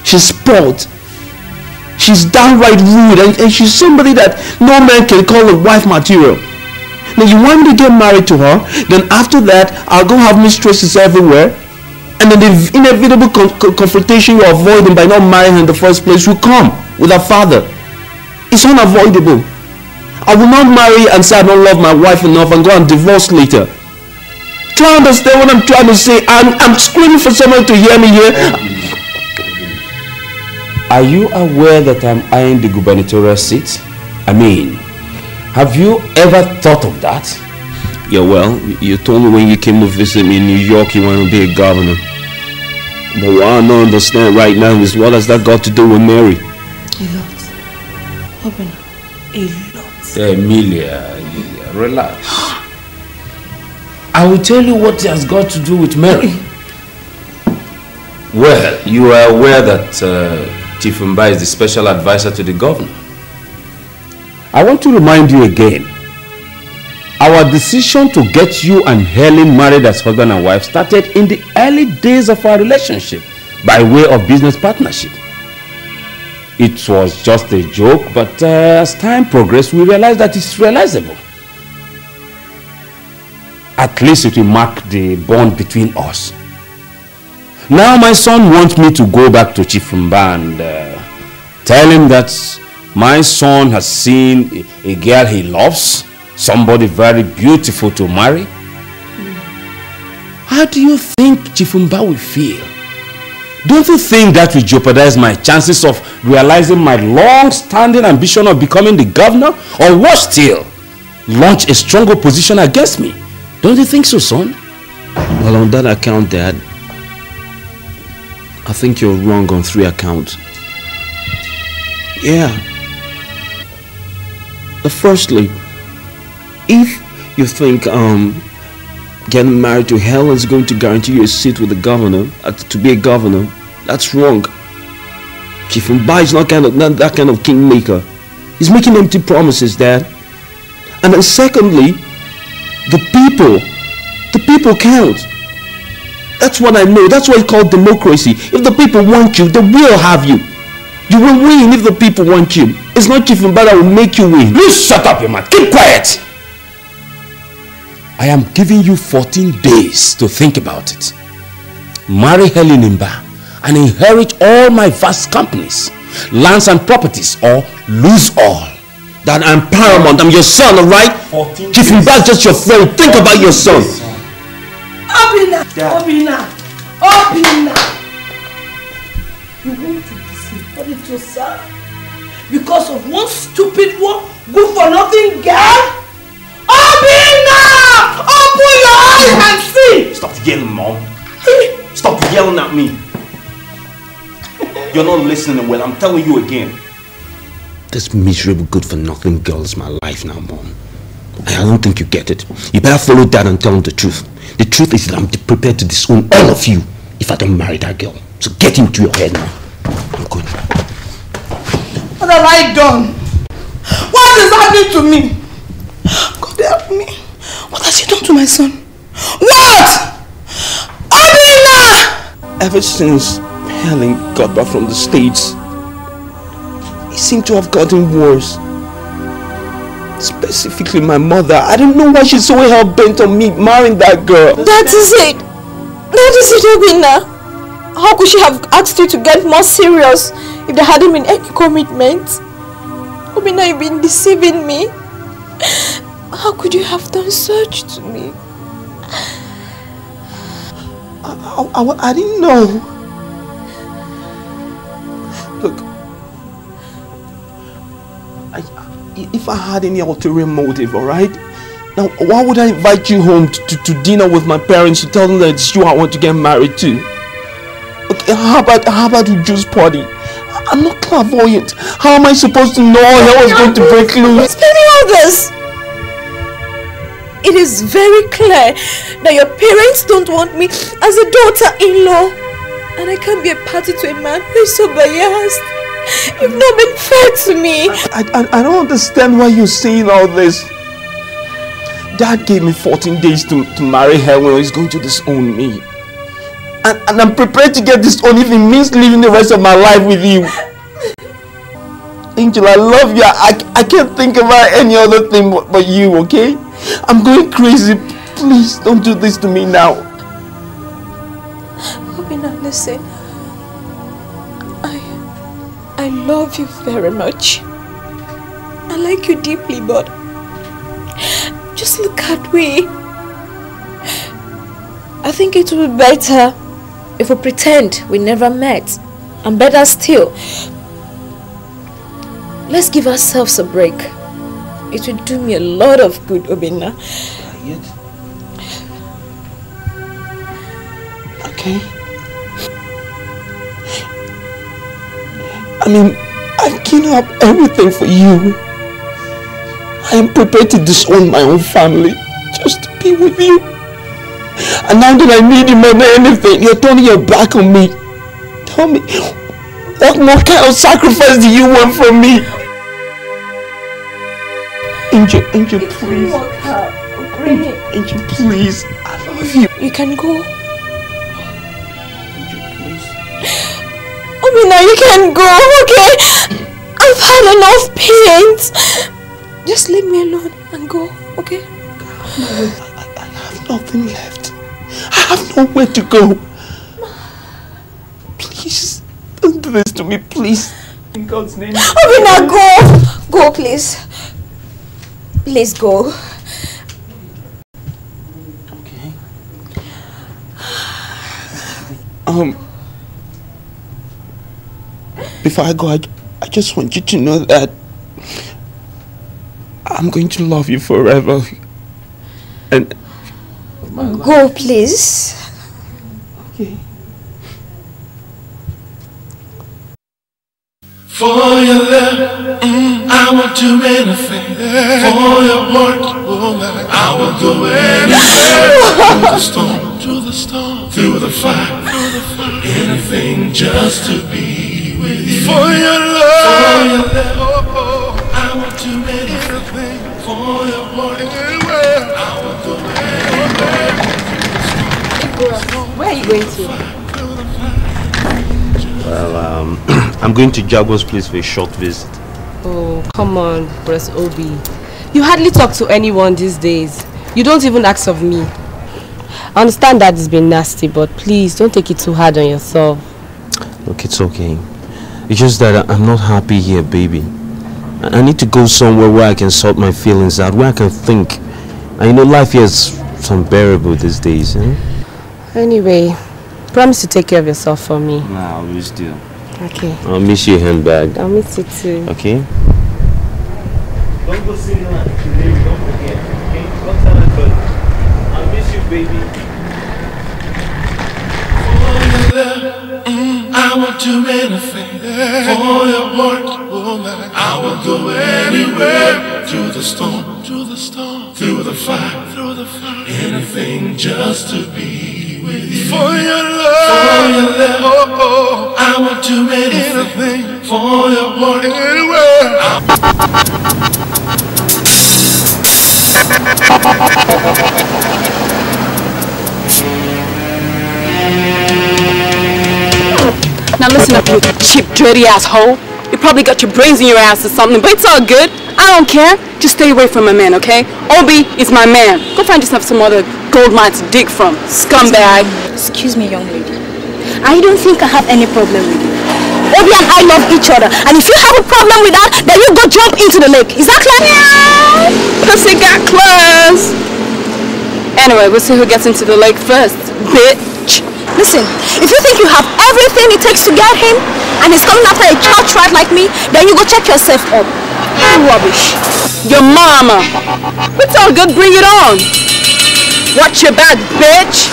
She's spoiled. She's downright rude and, and she's somebody that no man can call a wife material. Now you want me to get married to her, then after that I'll go have mistresses everywhere. And then the inevitable con con confrontation you're avoiding by not marrying in the first place will come with her father. It's unavoidable. I will not marry and say I don't love my wife enough and go and divorce later. Try to understand what I'm trying to say. I'm, I'm screaming for someone to hear me here. Are you aware that I'm eyeing the gubernatorial seat? I mean, have you ever thought of that? Yeah, well, you told me when you came to visit me in New York you want to be a governor. But what I don't understand right now is what has that got to do with Mary? A lot. Open a lot. Emilia, Emilia, relax. I will tell you what it has got to do with Mary. *laughs* Well, you are aware that uh, Chief Mba is the special advisor to the governor. I want to remind you again. Our decision to get you and Helen married as husband and wife started in the early days of our relationship by way of business partnership. It was just a joke, but uh, as time progressed, we realized that it's realizable. At least it will mark the bond between us. Now my son wants me to go back to Chief Mba and uh, tell him that my son has seen a, a girl he loves, somebody very beautiful to marry. How do you think Chief Mba will feel? Don't you think that will jeopardize my chances of realizing my long-standing ambition of becoming the governor? Or worse still, launch a strong opposition against me? Don't you think so, son? Well, on that account, Dad, I think you're wrong on three accounts. Yeah. Firstly, if you think um, getting married to Helen is going to guarantee you a seat with the governor, uh, to be a governor, that's wrong. Chief Mba is not, kind of, not that kind of kingmaker. He's making empty promises, Dad. And then secondly, the people, the people count. That's what I know. That's why it's called democracy. If the people want you, they will have you. You will win if the people want you. It's not Chief Mba that will make you win. You shut up, your man. Keep quiet. I am giving you 14 days to think about it. Marry Helen Mba and inherit all my vast companies, lands and properties or lose all. That I'm paramount. I'm your son, alright? Chief Mba is just your friend. Think about your son. Obina! Obina! Obina! You want to deceive yourself because of one stupid one, good for nothing girl? Obina! Open your eyes and see! Stop yelling, Mom. *laughs* Stop yelling at me. *laughs* You're not listening well. I'm telling you again. This miserable good for nothing girl is my life now, Mom. I don't think you get it. You better follow Dad and tell him the truth. The truth is that I'm prepared to disown all of you if I don't marry that girl. So get into your head now. I'm going. What have I done? What is happening to me? God help me. What has she done to my son? What? Obina! Ever since Helen got back from the States, it seemed to have gotten worse. Specifically my mother. I don't know why she's so hell-bent on me marrying that girl. That is it. That is it, Obina. How could she have asked you to get more serious if there hadn't been any commitment? Obina, you've been deceiving me. How could you have done such to me? I, I, I didn't know. Look, I, if I had any ulterior motive, alright? Now, why would I invite you home to, to, dinner with my parents to tell them that it's you I want to get married to? Okay, how about, how about the juice party? I'm not clairvoyant. How am I supposed to know hell is going to break loose? Explaining all this! It is very clear that your parents don't want me as a daughter-in-law. And I can't be a party to a man who is so biased. You've not been fair to me. I, I, I don't understand why you're saying all this. Dad gave me 14 days to, to marry her when he's going to disown me. And, and I'm prepared to get disowned if it means living the rest of my life with you. Angel, I love you. I, I can't think about any other thing but, but you, okay? I'm going crazy. Please don't do this to me now. Obina, listen. I I love you very much. I like you deeply, but just look at me. I think it would be better if we pretend we never met. And better still, let's give ourselves a break. It will do me a lot of good, Obina. Okay. I mean, I've given up everything for you. I am prepared to disown my own family just to be with you. And now that I need you more than anything, you're turning your back on me. Tell me, what more kind of sacrifice do you want from me? Angel, Angel, please. Angel, please. I love you. You can go. Angel, please. Obina, you can go, okay? I've had enough pains. Just leave me alone and go, okay? I, I have nothing left. I have nowhere to go. Please, don't do this to me, please. In God's name. Obina, go! Go, please. Please go. Okay. Um, before I go, I, I just want you to know that I'm going to love you forever. And Go, please. Okay. For your love, mm, I would do anything. For your heart, oh my, I would go anywhere. through the storm, through the storm, through the fire, through the fire. Anything just to be with you. For your love, for your love, oh, oh, I would do anything. For your heart, anywhere. I would go anywhere. Where are you going to? Well, um, *clears throat* I'm going to Jago's place for a short visit. Oh, come on, Bros Obi. You hardly talk to anyone these days. You don't even ask of me. I understand that it's been nasty, but please don't take it too hard on yourself. Look, it's okay. It's just that I- I'm not happy here, baby. I I need to go somewhere where I can sort my feelings out, where I can think. And you know, life here is unbearable these days. Eh? Anyway, promise to take care of yourself for me. Nah, I'll miss you. Okay. I'll miss your handbag. I'll miss you too. Okay? Don't go sitting at the baby, don't forget. Okay? Don't tell anybody. I miss you, baby. I would do anything for your heart. Oh I would go anywhere through the storm, through the storm, through the fire, through the fire. Anything just to be with you. For your love, for your love. Oh, oh, oh. I would do anything for your heart. Anywhere. Now listen up, you cheap, dirty asshole. You probably got your brains in your ass or something, but it's all good. I don't care. Just stay away from my man, okay? Obi is my man. Go find yourself some other gold mine to dig from, scumbag. Excuse me, young lady. I don't think I have any problem with you. Obi and I love each other. And if you have a problem with that, then you go jump into the lake. Is that clear? Pussy got claws. Anyway, we'll see who gets into the lake first, bitch. Listen, if you think you have everything it takes to get him, and he's coming after a church rat like me, then you go check yourself up. You rubbish. Your mama. It's all good, bring it on. Watch your back, bitch.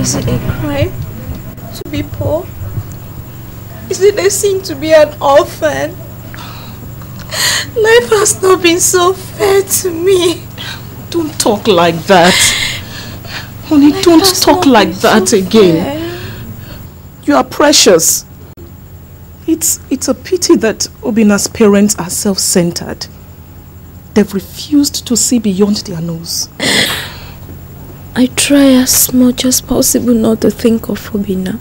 Is it a crime to be poor? Is it a sin to be an orphan? Life has not been so fair to me. Don't talk like that. Honey, don't talk like that again. You are precious. It's, it's a pity that Obina's parents are self-centered. They've refused to see beyond their nose. I try as much as possible not to think of Obina.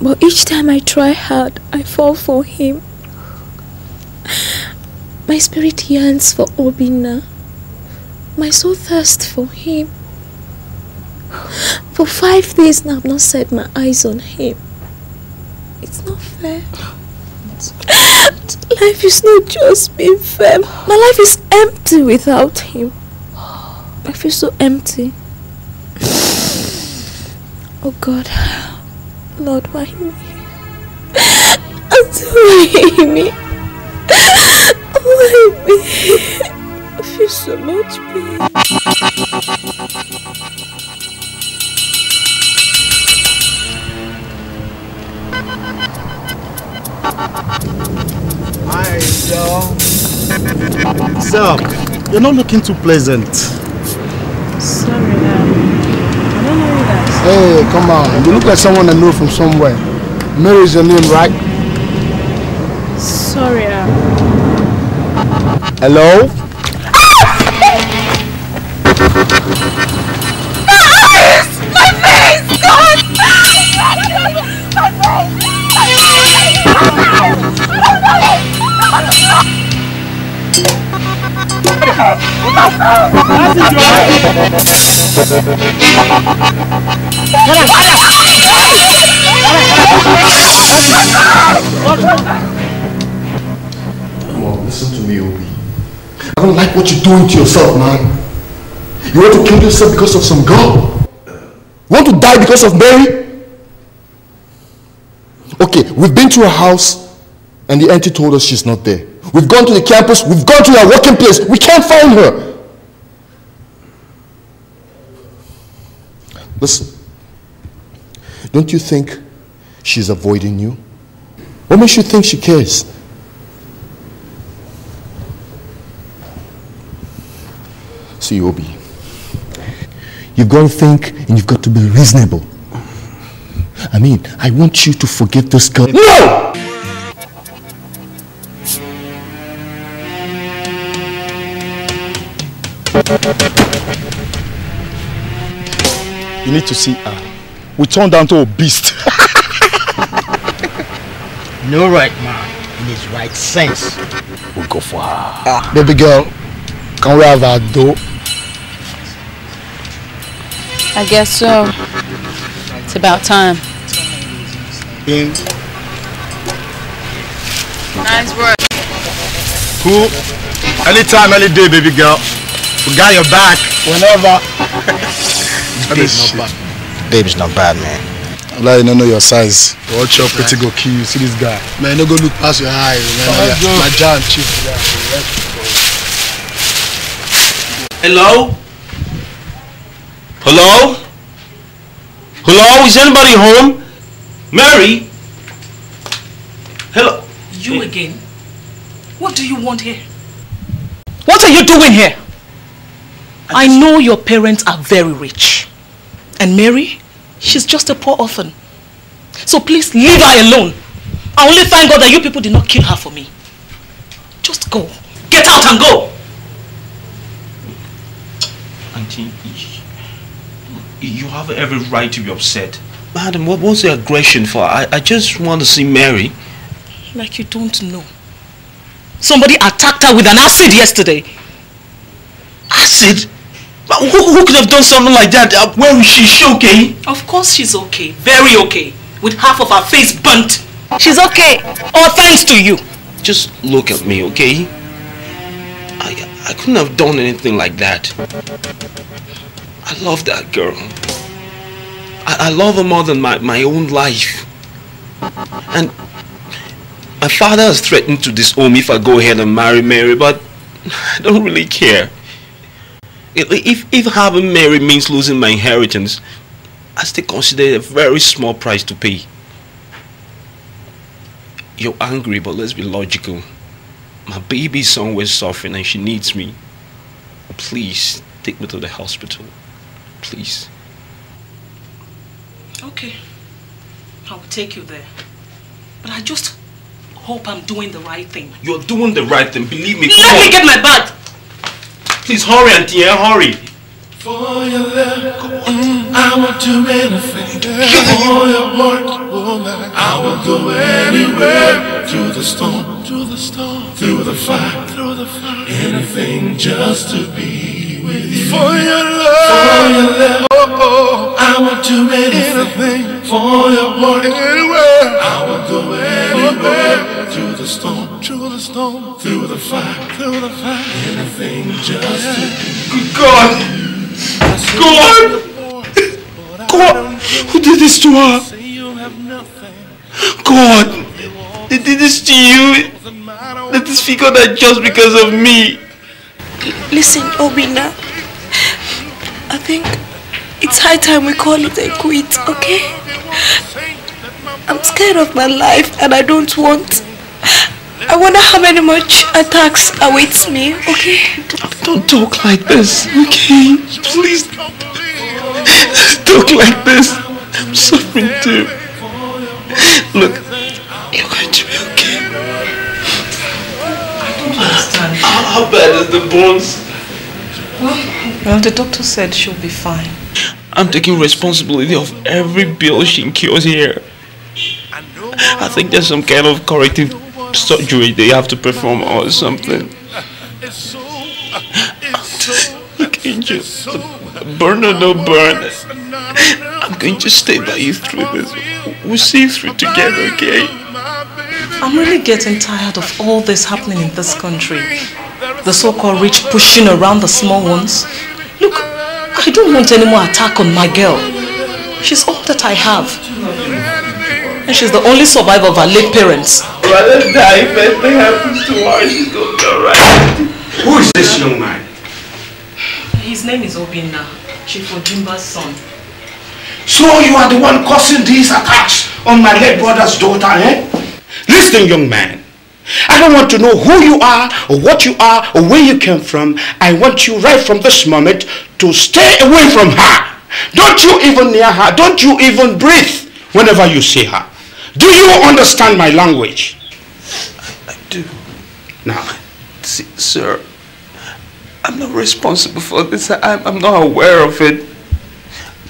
But each time I try hard, I fall for him. My spirit yearns for Obina. My soul thirsts for him. For five days now, I've not set my eyes on him. It's not fair. Life is not just being fair. My life is empty without him. I feel so empty. Oh God. Lord, why me? Why me? Why me? I feel so much pain. Hi, y'all. So, you're not looking too pleasant. Sorry, um, I don't know you guys. Hey, come on. You look like someone I know from somewhere. Mary is your name, right? Sorry, um, Hello? Come on, listen to me, Obi. I don't like what you're doing to yourself, man. You want to kill yourself because of some girl? You want to die because of Mary? Okay, we've been to her house and the auntie told us she's not there. We've gone to the campus, we've gone to her working place, we can't find her. Listen, don't you think she's avoiding you? What makes you think she cares? See, Obi, you've got to think and you've got to be reasonable. I mean, I want you to forget this girl. No! You need to see her. We turned down to a beast. *laughs* no right man in his right sense will go for her. Baby girl, can we have our dough? I guess so. It's about time. In. Nice work. Cool. Anytime, any day, baby girl. We got your back. Whenever. *laughs* Babe's not bad. Babe's not bad, man. Like you don't know your size. Watch your pretty go kill you. See this guy. Man, no go look past your eyes. Man. Let's go. My John chief. Hello? Hello? Hello? Is anybody home? Mary? Hello? You again? What do you want here? What are you doing here? I know your parents are very rich. And Mary, she's just a poor orphan. So please leave her alone. I only thank God that you people did not kill her for me. Just go. Get out and go. Auntie, you have every right to be upset. Madam, what was the aggression for? I, I just want to see Mary. Like you don't know. Somebody attacked her with an acid yesterday. Acid? But who, who could have done something like that? Uh, where is she? Is she okay? Of course she's okay. Very okay. With half of her face burnt. She's okay. All thanks to you. Just look at me, okay? I, I couldn't have done anything like that. I love that girl. I, I love her more than my, my own life. And my father has threatened to disown me if I go ahead and marry Mary, but *sighs* I don't really care. If, if, having Mary means losing my inheritance, I still consider it a very small price to pay. You're angry, but let's be logical. My baby is somewhere suffering and she needs me. Please, take me to the hospital. Please. Okay. I will take you there. But I just hope I'm doing the right thing. You're doing the right thing, believe me. Let me get my bag. Please hurry, Auntie, yeah, hurry. For your love, I will do anything. For your heart, woman, I will go anywhere. Through the storm, through the storm, through the fire, through the fire. Anything just to be with you. For your love, for your love, oh, oh, oh, I will do anything. For your heart, anywhere, I will go anywhere. Through the storm, through the storm, through the fire, through the fire. Anything just to be. Good God. God! God! Who did this to her? God! They did this to you? They disfigured her just because of me. Listen, Obinna. I think it's high time we call it a quit, okay? I'm scared of my life and I don't want... I wonder how many much attacks awaits me, okay? Don't talk like this, okay? Please. Don't talk like this. I'm suffering too. Look, you're going to be okay. I don't understand. How, how bad is the bones? Well, well, the doctor said she'll be fine. I'm taking responsibility of every bill she incurs here. I think there's some kind of corrective surgery they have to perform or something. Look, Angel, burn or no burn, I'm going to stay by you through this. We'll see through together, okay? I'm really getting tired of all this happening in this country. The so-called rich pushing around the small ones. Look, I don't want any more attack on my girl. She's all that I have. And she's the only survivor of her late parents. Rather die if anything happens to her, she's gonna be alright. Who is this young man? His name is Obinna, Chief Ojimba's son. So you are the one causing these attacks on my late brother's daughter, eh? Listen, young man. I don't want to know who you are, or what you are, or where you came from. I want you right from this moment to stay away from her. Don't you even near her. Don't you even breathe whenever you see her. Do you understand my language? I do. Now, See, sir, I'm not responsible for this. I'm, I'm not aware of it.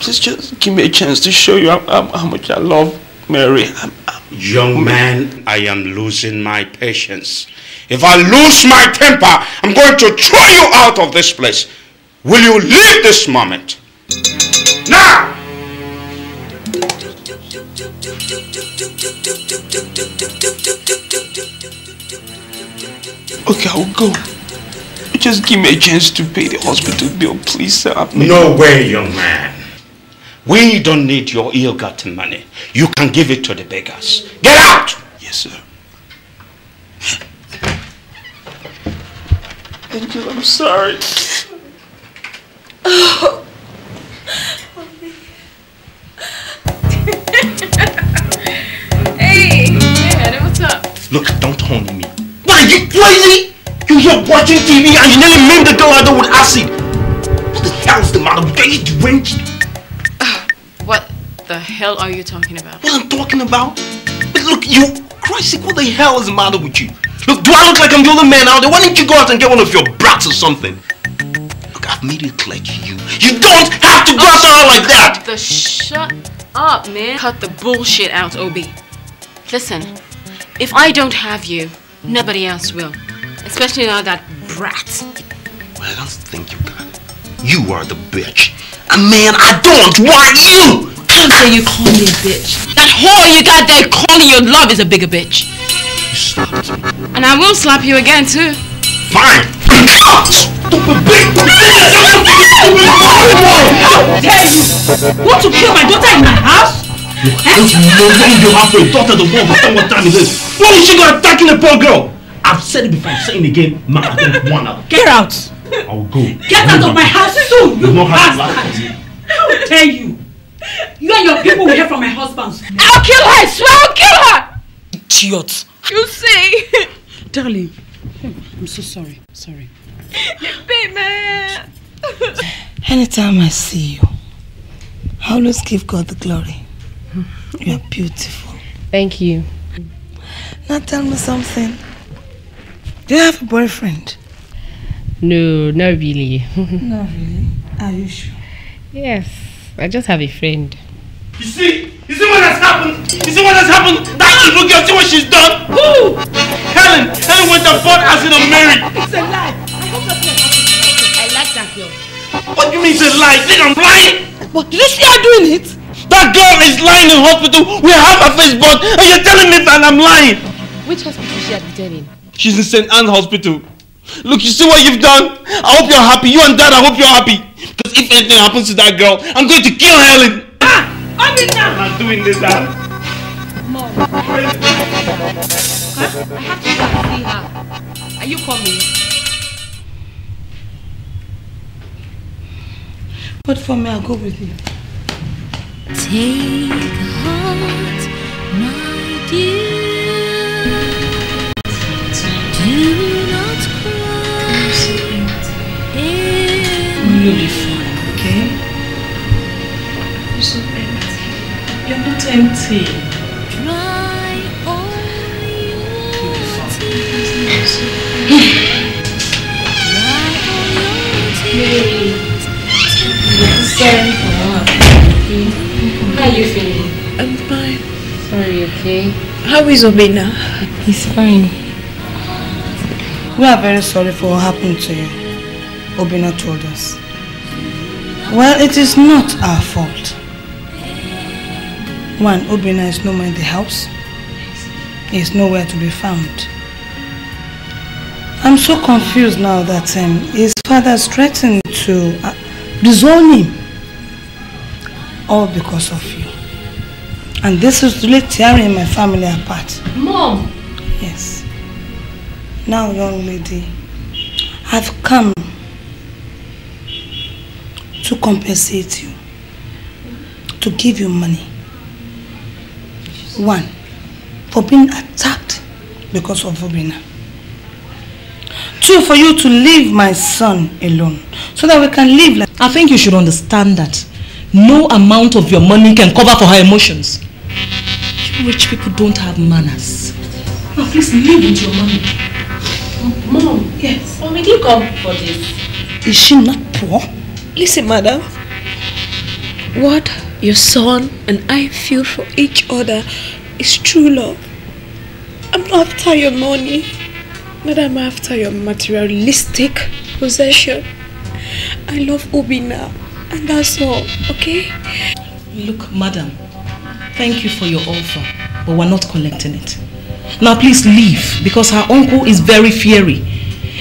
Please just give me a chance to show you how, how, how much I love Mary. I'm, Young man, I am losing my patience. If I lose my temper, I'm going to throw you out of this place. Will you leave this moment? Now! Okay, I'll go. Just give me a chance to pay the hospital bill, please, sir. I'm- No way, young man. We don't need your ill-gotten money. You can give it to the beggars. Get out! Yes, sir. Angel, I'm sorry. Oh. *laughs* Hey, hey, what's up? Look, don't horn me. Are you crazy? You here watching TV and you nearly maimed the girl out there with acid. What the hell's the matter with you? Are you drenched? What the hell are you talking about? What I'm talking about? But look, you, Christ sake, what the hell is the matter with you? Look, do I look like I'm the only man out there? Why don't you go out and get one of your brats or something? Look, I've made it clear to you. You don't have to go out like that. The shut up, man. Cut the bullshit out, Obi. Listen, if I don't have you, nobody else will. Especially now that brat. Well, I don't think you got it. You are the bitch. A man, I don't want you. How dare you call me a bitch? That whore you got there calling your love is a bigger bitch. You slapped me. And I will slap you again too. Fine. Stupid bitch. How dare you! Want to kill my daughter in my house? You know when you have a daughter the world before what time is? Why is she gonna attacking a poor girl? I've said it before, I'm saying it again, man, I don't want her. Get out! I'll go. Get out of my house soon, you know bastard! How dare you! You and your people will hear from my husband. I'll kill her! I swear I'll kill her! Idiot! You see? Darling, I'm so sorry. Sorry. Baby! Anytime I see you, I always give God the glory. You are beautiful. Thank you. Now tell me something. Do you have a boyfriend? No, not really. *laughs* Not really. Are you sure? yes, I just have a friend. You see? You see what has happened? You see what has happened? That evil girl, see what she's done? Who? Helen! Helen went and bought acid on Mary! It's a lie. I hope that's not happening. I like that girl. What do you mean it's a lie? Think I'm lying? But did you see her doing it? That girl is lying in hospital. We have her face burnt, and you're telling me that I'm lying. Which hospital is she admitted in? She's in St. Anne's Hospital. Look, you see what you've done? I hope you're happy. You and Dad, I hope you're happy. Because if anything happens to that girl, I'm going to kill Helen. Ah! I'm in now! I'm not doing this, Dad. Mom, I have to go and see her. Are you coming? But for me, I'll go with you. Take heart, my dear. Do not cry. You'll be fine, okay? You're so empty. You're not empty. Dry all You'll be for what? How are you feeling? I'm fine. Sorry, okay? How is Obinna? He's fine. We are very sorry for what happened to you. Obinna told us. Well, it is not our fault. One, Obinna is no more in the house. He is nowhere to be found. I'm so confused now that um, his father is threatened to uh, disown him. All because of you. And this is really tearing my family apart. Mom! Yes. Now, young lady, I've come to compensate you, to give you money. One, for being attacked because of Obinna. Two, for you to leave my son alone so that we can live like... I think you should understand that no amount of your money can cover for her emotions. You rich people don't have manners. Now please live with your money. Mom. Yes. Mom, we didn't come for this. Is she not poor? Listen, madam. What your son and I feel for each other is true love. I'm not after your money, but I'm after your materialistic possession. I love Obinna, and that's all, okay? Look, madam, thank you for your offer, but we're not collecting it. Now please leave, because her uncle is very fiery,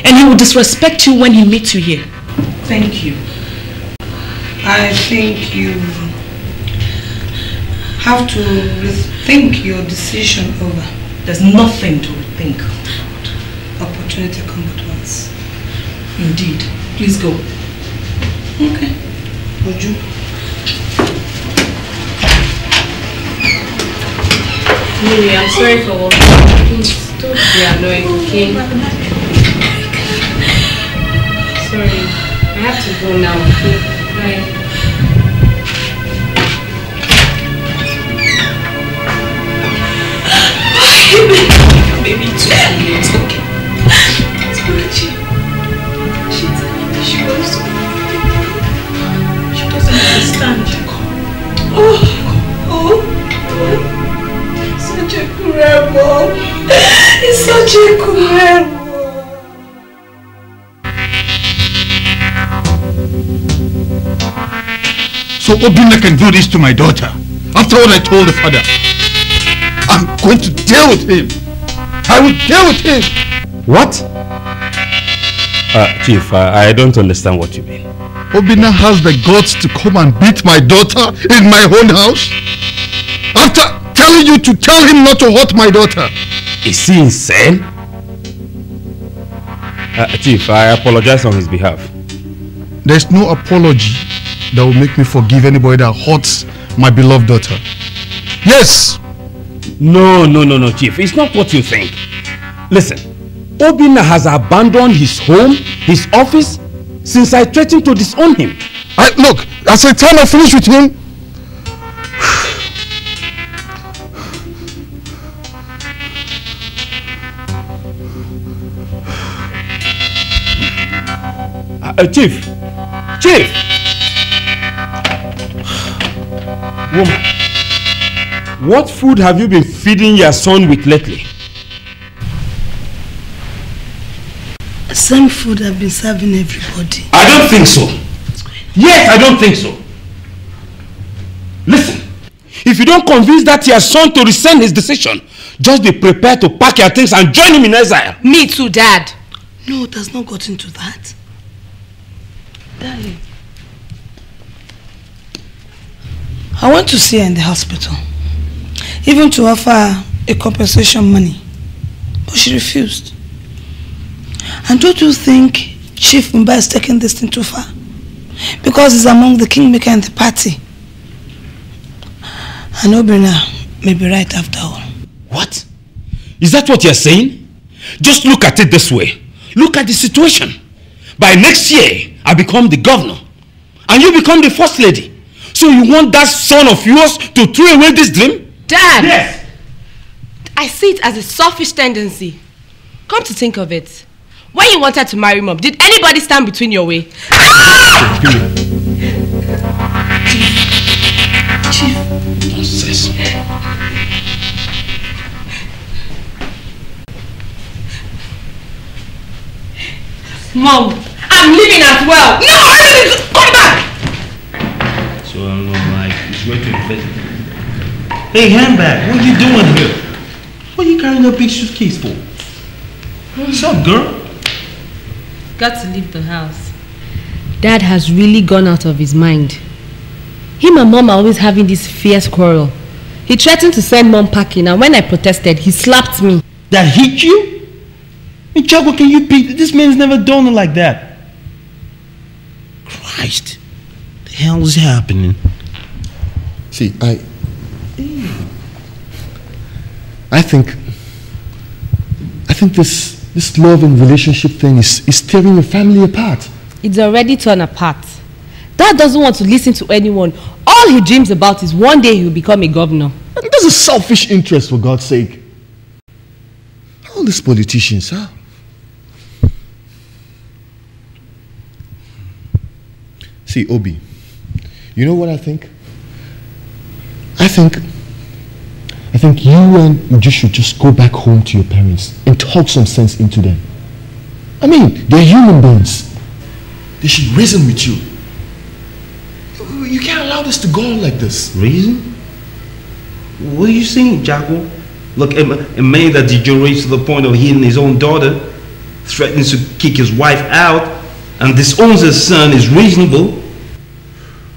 and he will disrespect you when he meets you here. Thank you. I think you have to rethink your decision over. There's nothing to rethink. Opportunity comes but once. Indeed. Please go. Okay. Would you? Mimi, I'm sorry for what Please don't be annoyed, okay? Sorry. I have to go now, okay? Bye. *laughs* Maybe it's too. It's okay. It's okay. She telling me she wants to She doesn't understand, oh, oh, oh, oh. Such a cruel mom. It's such a cruel mom. So Obinna can do this to my daughter. After what I told the father. I'm going to deal with him. I will deal with him. What? Uh, Chief, I, I don't understand what you mean. Obinna has the guts to come and beat my daughter in my own house? After telling you to tell him not to hurt my daughter. Is he insane? Uh, Chief, I apologize on his behalf. There's no apology that will make me forgive anybody that hurts my beloved daughter. Yes! No, no, no, no, Chief. It's not what you think. Listen, Obinna has abandoned his home, his office, since I threatened to disown him. I, look, as I time I finish with him, Uh, Chief! Chief! Woman, what food have you been feeding your son with lately? Same food I've been serving everybody. I don't think so. Yes, I don't think so. Listen, if you don't convince that your son to rescind his decision, just be prepared to pack your things and join him in exile. Me too, Dad. No, it has not gotten to that. I went to see her in the hospital. Even to offer a compensation money. But she refused. And don't you think Chief Mba is taking this thing too far? Because he's among the kingmaker in the party. And Obinna may be right after all. What? Is that what you're saying? Just look at it this way. Look at the situation. By next year, I become the governor. And you become the first lady. So you want that son of yours to throw away this dream? Dad! Yes! I see it as a selfish tendency. Come to think of it. When you wanted to marry mom, did anybody stand between your way? Nonsense. Mom, I I'm leaving as well. No, I didn't. Come back. So I don't know, like, it's way too fit. Hey, handbag, what are you doing here? What are you carrying a big suitcase for? Hmm. What's up, girl? Got to leave the house. Dad has really gone out of his mind. Him and mom are always having this fierce quarrel. He threatened to send mom packing and when I protested, he slapped me. That hit you? Hey, Chago, can you beat This man's never done it like that. Christ. The hell is happening? See, I. I think. I think this this love and relationship thing is, is tearing your family apart. It's already torn apart. Dad doesn't want to listen to anyone. All he dreams about is one day he will become a governor. And that's a selfish interest, for God's sake. All these politicians, huh? See, Obi, you know what I think? I think, I think you and Uju should just go back home to your parents and talk some sense into them. I mean, they're human beings. They should reason with you. You can't allow this to go on like this. Reason? What are you saying, Jago? Look, a man that degenerates to the point of hitting his own daughter, threatens to kick his wife out, and disowns his son is reasonable.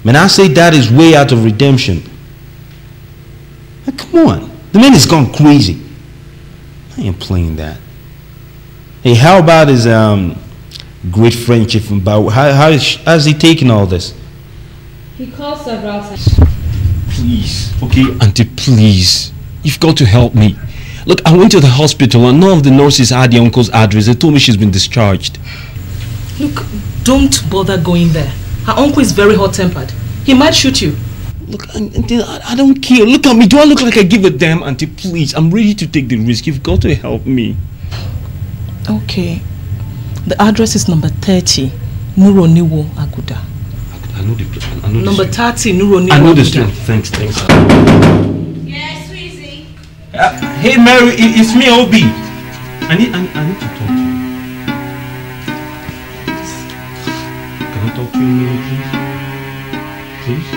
Man, I say that is way out of redemption. Now, come on. The man has gone crazy. I ain't playing that. Hey, how about his um, great friendship about how, how is, how's he taking all this? He called several times. Please. Okay, Auntie, please. You've got to help me. Look, I went to the hospital and none of the nurses had the uncle's address. They told me she's been discharged. Look, don't bother going there. Her uncle is very hot-tempered. He might shoot you. Look, Auntie, I don't care. Look at me. Do I look like I give a damn, Auntie? Please, I'm ready to take the risk. You've got to help me. Okay. The address is number 30, Nuroniwo Aguda. I know the place. I know Number the 30, Nuroniwo I know the Aguda. street. Thanks, thanks. Uh, hey, Mary, i- it's me, Obi. I need, I, I need to talk talk to you a minute, please? Please?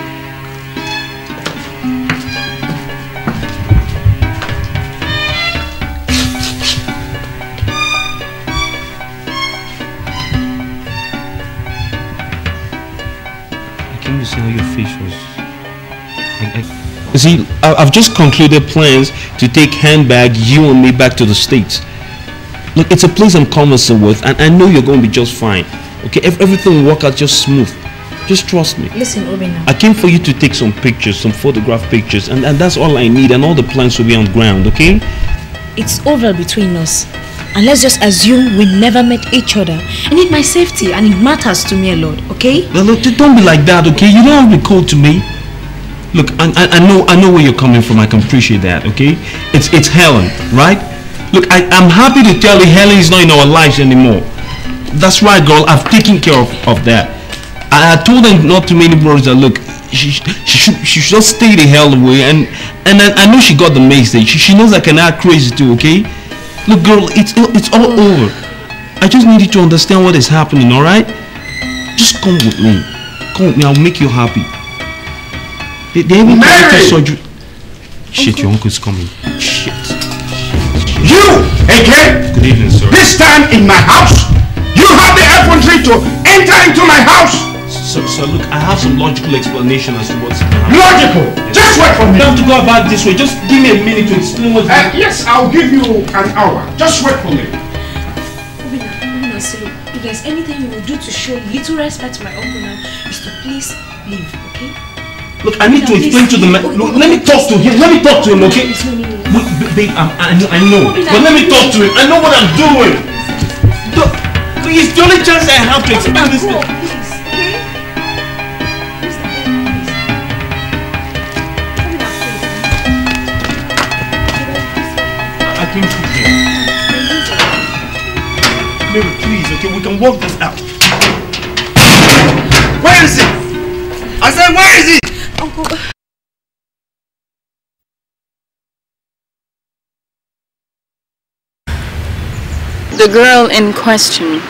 I came to see how your face was. I, I, you see, I, I've just concluded plans to take handbag you and me back to the States. Look, it's a place I'm conversing with, and I know you're going to be just fine. Okay, if everything will work out just smooth. Just trust me. Listen, Obinna. I came for you to take some pictures, some photograph pictures, and, and that's all I need, and all the plans will be on ground, okay? It's over between us. And let's just assume we never met each other. I need my safety and it matters to me a lot, okay? Well, look, don't be like that, okay? You don't have to be cold to me. Look, I, I, I know I know where you're coming from. I can appreciate that, okay? It's it's Helen, right? Look, I, I'm happy to tell you Helen is not in our lives anymore. That's right, girl. I've taken care of, of that. I, I told them not to many brothers that look, she, she should she should just stay the hell away. And and I, I know she got the message. She, she knows I can act crazy too, okay? Look, girl, it's it's all over. I just need you to understand what is happening, all right? Just come with me. Come with me. I'll make you happy. They, they even Mary! surgery. Shit, your uncle's coming. Shit. You, again? Good evening, sir. This time in my house? You have the effrontery to enter into my house? So, so look, I have some logical explanation as to what's Logical? Just wait for me. You have to go about this way. Just give me a minute to explain what's Uh, yes, I'll give you an hour. Just wait for me. Obinna, Obinna, see, if there's anything you will do to show little respect to my uncle now, is to please leave, okay? Look, I need to explain to the man. Look, let me talk to him. Let me talk to him, okay? Wait, ba- babe, I'm, I know, I know. But let me talk to him. I know what I'm doing. Look, Please, the only chance I have to expand this. Him. Mary, please, okay, we can work this out. Where is it? I said, where is it? Uncle. The girl in question,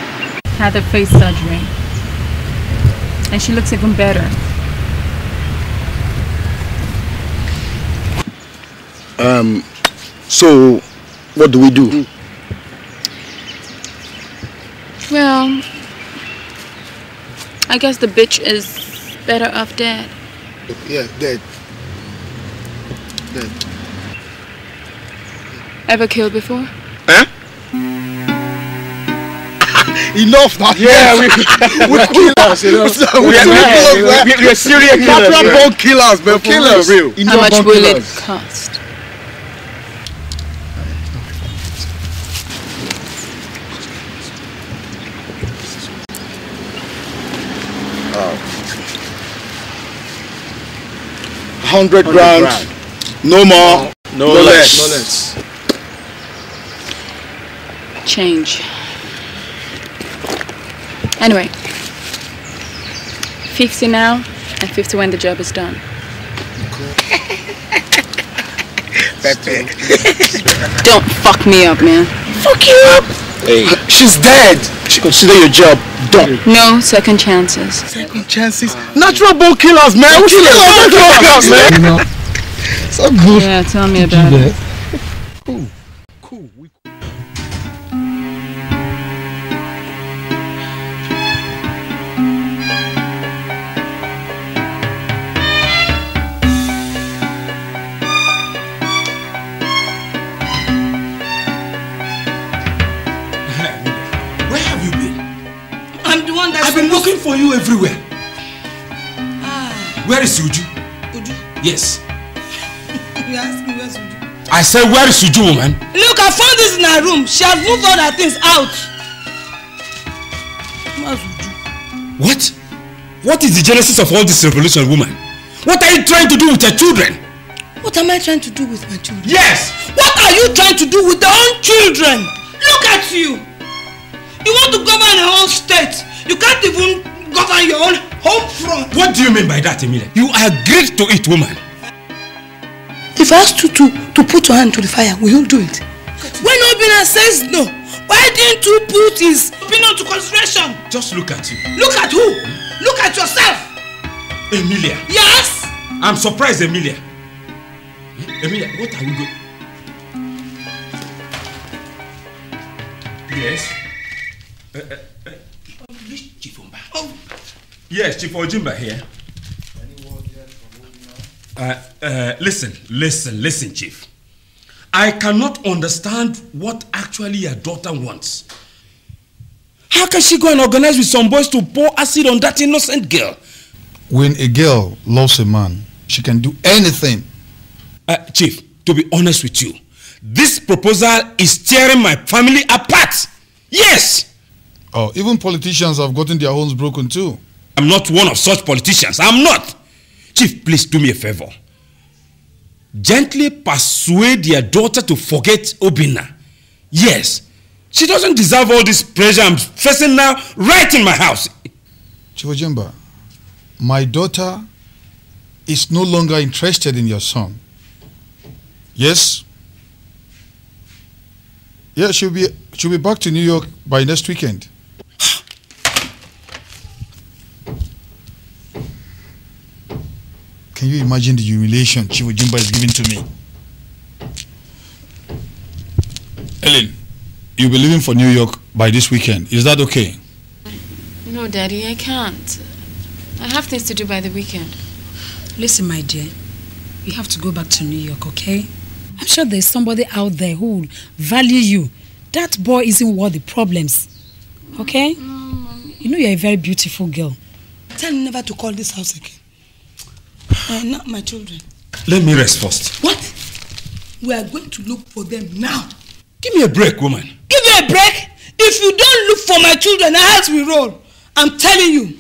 had her face surgery. And she looks even better. Um, so what do we do? Well, I guess the bitch is better off dead. Yeah, dead. Dead. Ever killed before? Enough now. Yeah, *laughs* we- we killers, you know. *laughs* We are- we- we- we are serial killers, Natural yeah. born killers, man. We're for killers. real. How Enough much born will it killers. cost? Oh. Hundred 100 grand. grand. No more. No no less. less. No less. Change. Anyway, 50 now and 50 when the job is done. Don't fuck me up, man. Fuck you up. Hey, she's dead. She consider your job done. No second chances. Second chances. Natural born killers, man. We Killers, killers, natural natural killers, man. *laughs* So good. Yeah, tell me about it. Where for you everywhere. Ah, Where is Uju? Uju. Yes. *laughs* You ask me where's Uju? I said, where is Uju, woman? Look, I found this in her room. She has moved all her things out. Where's Uju? What? What is the genesis of all this revolution, woman? What are you trying to do with your children? What am I trying to do with my children? Yes! What are you trying to do with their own children? Look at you. You want to govern your own state. You can't even govern your own home front. What do you mean by that, Emilia? You agreed to it, woman. If I asked you to, to put your hand to the fire, will you do it? When Obina says no, why didn't you put his opinion to consideration? Just look at you. Look at who? Look at yourself. Emilia. Yes? I'm surprised, Emilia. Emilia, what are you doing? Yes? Uh, uh, Oh. Yes, Chief Ojimba here. Uh, uh, listen, listen, listen, Chief. I cannot understand what actually your daughter wants. How can she go and organize with some boys to pour acid on that innocent girl? When a girl loves a man, she can do anything. Uh, Chief, to be honest with you, this proposal is tearing my family apart. Yes! Oh, even politicians have gotten their homes broken too. I'm not one of such politicians. I'm not. Chief, please do me a favor. Gently persuade your daughter to forget Obinna. Yes, she doesn't deserve all this pressure I'm facing now right in my house. Chief Ojimba, my daughter is no longer interested in your son. Yes? Yeah, she'll be she'll be back to New York by next weekend. Can you imagine the humiliation Chief Ojimba is giving to me? Ellen, you'll be leaving for New York by this weekend. Is that okay? No, Daddy, I can't. I have things to do by the weekend. Listen, my dear, you have to go back to New York, okay? I'm sure there's somebody out there who will value you. That boy isn't worth the problems, okay? Mm, you know you're a very beautiful girl. Tell him never to call this house again. Uh, not my children. Let me rest first. What? We are going to look for them now. Give me a break, woman. Give me a break. If you don't look for my children, our house will roll. I'm telling you.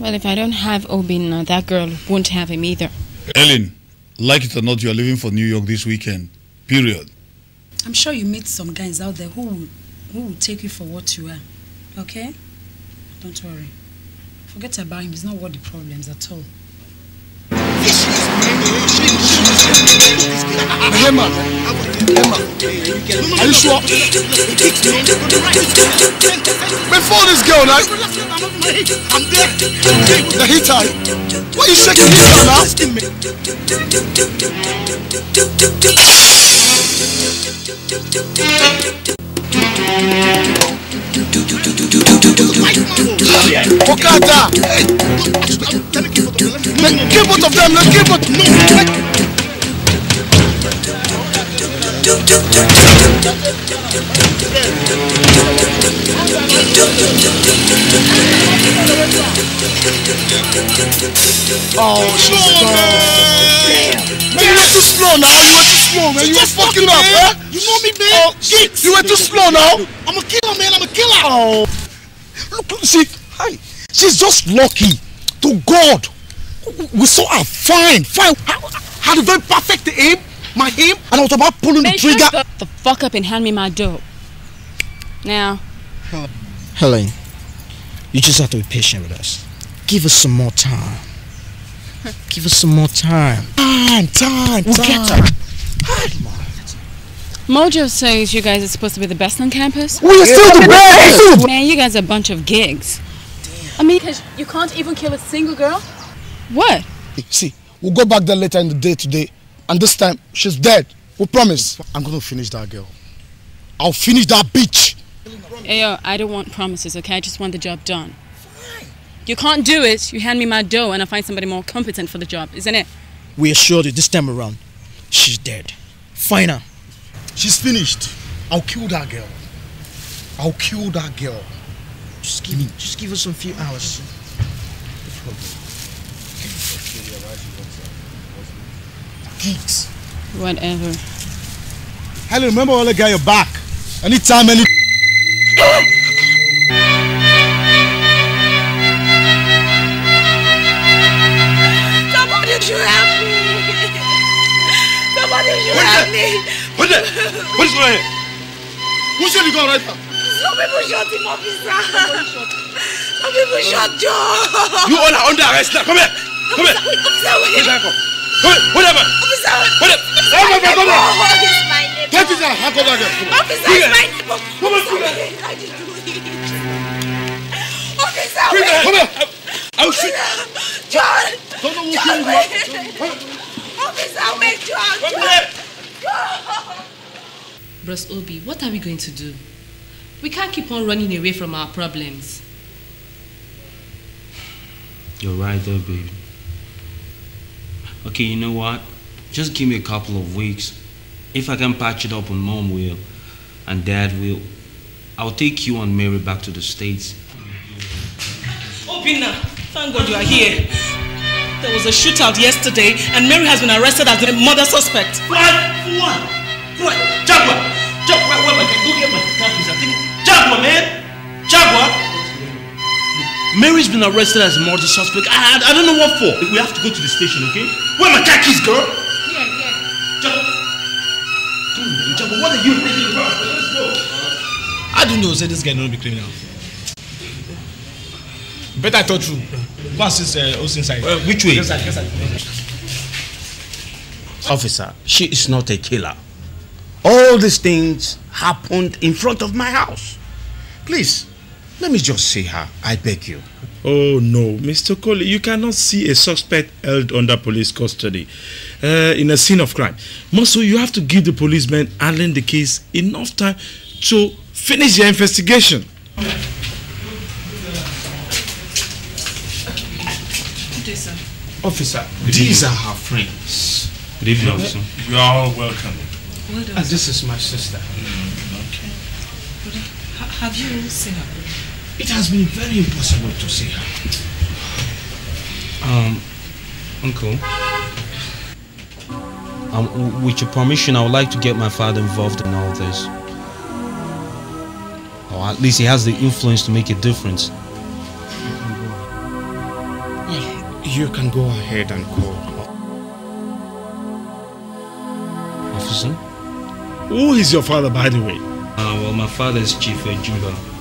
Well, if I don't have Obinna, that girl won't have him either. Ellen, like it or not, you are leaving for New York this weekend. Period. I'm sure you meet some guys out there who will, who will take you for what you are, okay? Don't worry. Forget about him. He's not worth the problems at all. Mahema, Emma, are you sure? Before this girl, now. I'm there. The heater. Why you shaking heater now? Okada! Hey! Let, give both of them, let's give both. No, let, Oh, she's gone. Man, you were too slow now. You were too slow, man. You were fucking up, eh? You know me, man. Oh, Geeks. you were too slow now. I'm a killer, man. I'm a killer. Oh. Look, look, see, hi. She's just lucky. To God. We saw her fine, fine. Had a very perfect aim, my aim, and I was about pulling the trigger. shut the, the fuck up and hand me my dough. Now, Helen, you just have to be patient with us. Give us some more time. Give us some more time. Time, time, We'll time. get her. Mojo says you guys are supposed to be the best on campus. We are still the best. Man, you guys are a bunch of gigs. I mean, because you can't even kill a single girl? What? See, we'll go back there later in the day today, and this time she's dead. We promise. I'm gonna finish that girl. I'll finish that bitch. Hey, yo, I don't want promises, okay? I just want the job done. Fine. You can't do it. You hand me my dough and I find somebody more competent for the job, isn't it? We assured you this time around, she's dead. Find her. She's finished. I'll kill that girl. I'll kill that girl. Just give me, just give us some few hours. Geeks. Whatever. Helen, remember all the guy your back. Anytime, any. Somebody should help me. Somebody should help me. What the? What is going on? Who said you got right now? Some people shot him, officer. Some people shot Joe. You all are under arrest now. Come here. Come here. Officer, Where's wait. that from? What, what happened? Officer, What happened? it's Come my on, come on, come on. neighbor. It's my neighbor. Get it down. Hand over there. Come on. Officer, Bring it's it. my neighbor. Come on, Officer, bring it. wait. I didn't do it. Officer, Bring wait. it. Come here. I'll shoot. John. Don't know who John, killed wait. you. Officer, wait, John. Come John. here. Bros Obi, what are we going to do? We can't keep on running away from our problems. You're right there, baby. Okay, you know what? Just give me a couple of weeks. If I can patch it up and mom will, and dad will, I'll take you and Mary back to the States. Obinna, thank God you are here. There was a shootout yesterday, and Mary has been arrested as the murder suspect. What? What? What? Jaguar. Jaguar. Where am I? Go get my car, please. I think. Jaguar, man. Jaguar. Mary's been arrested as a murder suspect. I, I, I don't know what for. We have to go to the station, okay? Where are my car keys, girl? Yeah, yeah. Jaguar. Come on, man. Jaguar, what are you thinking about? Let's go. I don't know, say this guy don't be criminal. Better I thought through. Go and see uh, inside. Uh, which way? Inside, inside. Officer, she is not a killer. All these things happened in front of my house. Please, let me just see her. I beg you. Oh no, Mr. Coley, you cannot see a suspect held under police custody uh, in a scene of crime. Also, you have to give the policeman handling the case enough time to finish their investigation. Officer, Good these evening. are her friends. Good evening, officer. You are all welcome. Well done, And this is my sister. okay. Have you seen her? It has been very impossible to see her. Um, Uncle. Um, with your permission, I would like to get my father involved in all this. Or at least he has the influence to make a difference. Well, you can go ahead and call. Officer? Who is your father, by the way? Uh, well, my father is Chief Ojimba.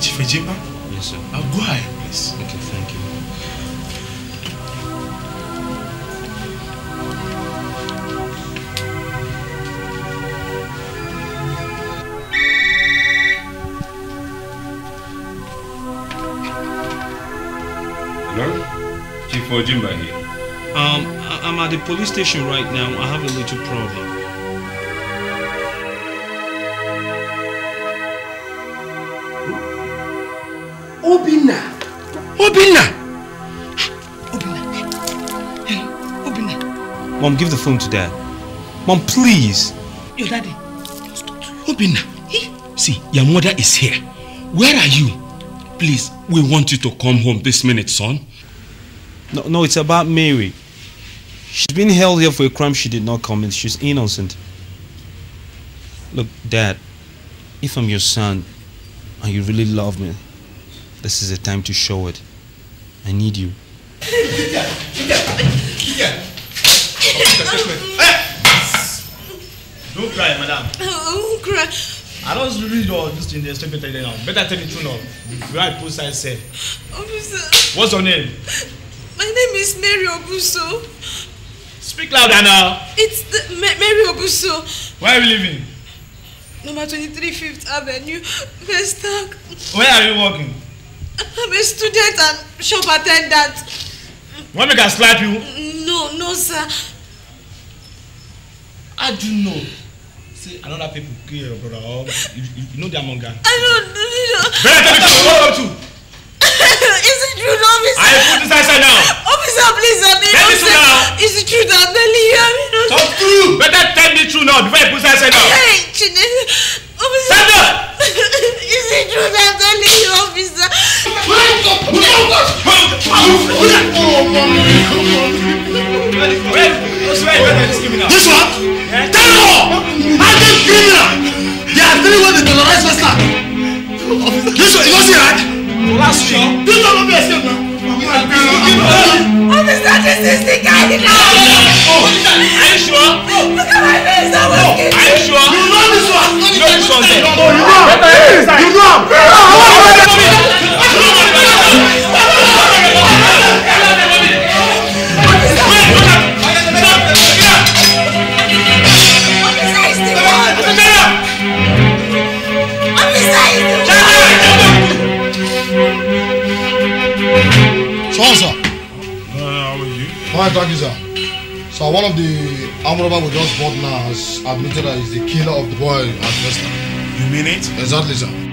Chief Ojimba? Yes, sir. I'll go ahead, please. Okay, thank you. Hello? Chief Ojimba here. Um, I'm at the police station right now. I have a little problem. Obinna! Obinna! Obinna! Hey! Obinna! Mom, give the phone to dad. Mom, please. Your daddy. Obinna. See, your mother is here. Where are you? Please, we want you to come home this minute, son. No, no, it's about Mary. She's been held here for a crime she did not commit. She's innocent. Look, Dad, if I'm your son and you really love me, this is the time to show it. I need you. Don't cry, madam. I won't cry. I don't read all this thing they expect me you now. Better tell me true now. Before I post I say. Officer, What's your name? my name is Mary Obuso. Speak louder now. It's the, Ma- Mary Obuso. Where are you living? Number 23 Fifth Avenue, Festac. Where are you working? *laughs* I'm a student and shop attendant. Want me to slap you? No, no, sir. How do know? See, another people kill your brother. Or you, you, you know their manga. I don't know. Better tell me. What you? *laughs* Is it true, officer? I put this outside now. Officer, please, I'm Tell me true now. Is it true that I'm innocent. Talk true. Better tell me true now before I put this outside now. Hey, Chinese. Officer. Stand up. *laughs* Is it true that I'm telling you, officer? This one? All! I think criminal! They are telling what they terrorize Western! This one, you don't see right? Last year. This one will be escape now. Officer, this is the guy that Oh, are you sure? Look at my face. I was Oh, are you sure? You know this one? You? Oh, you know him! You know! So, sir. Fine, thank you, sir. So, one of the armed robber we just bought now has admitted that he's the killer of the boy at Vesta. You mean it? Exactly, sir.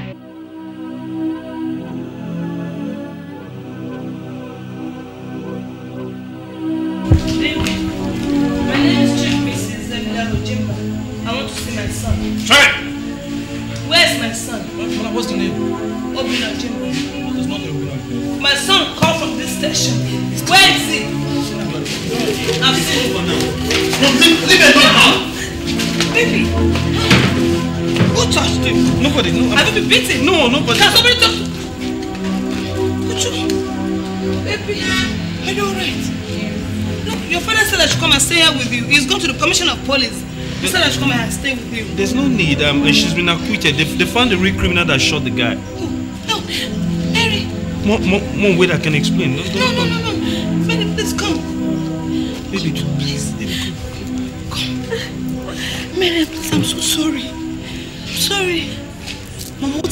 Nobody. No. Have you been beaten? No, nobody. Can somebody talk to Uchu. Baby. Are you alright? Look, your father said I should come and stay here with you. He's gone to the commissioner of police. He said I should come and stay with you. There's no need. Um, and she's been acquitted. They, they found the real criminal that shot the guy. No, Mary. Mom, mom, mom wait, I can explain. No, No, no, no, no. Mary, please come. Baby, Please. Come. Mary, please, I'm so sorry. I'm sorry.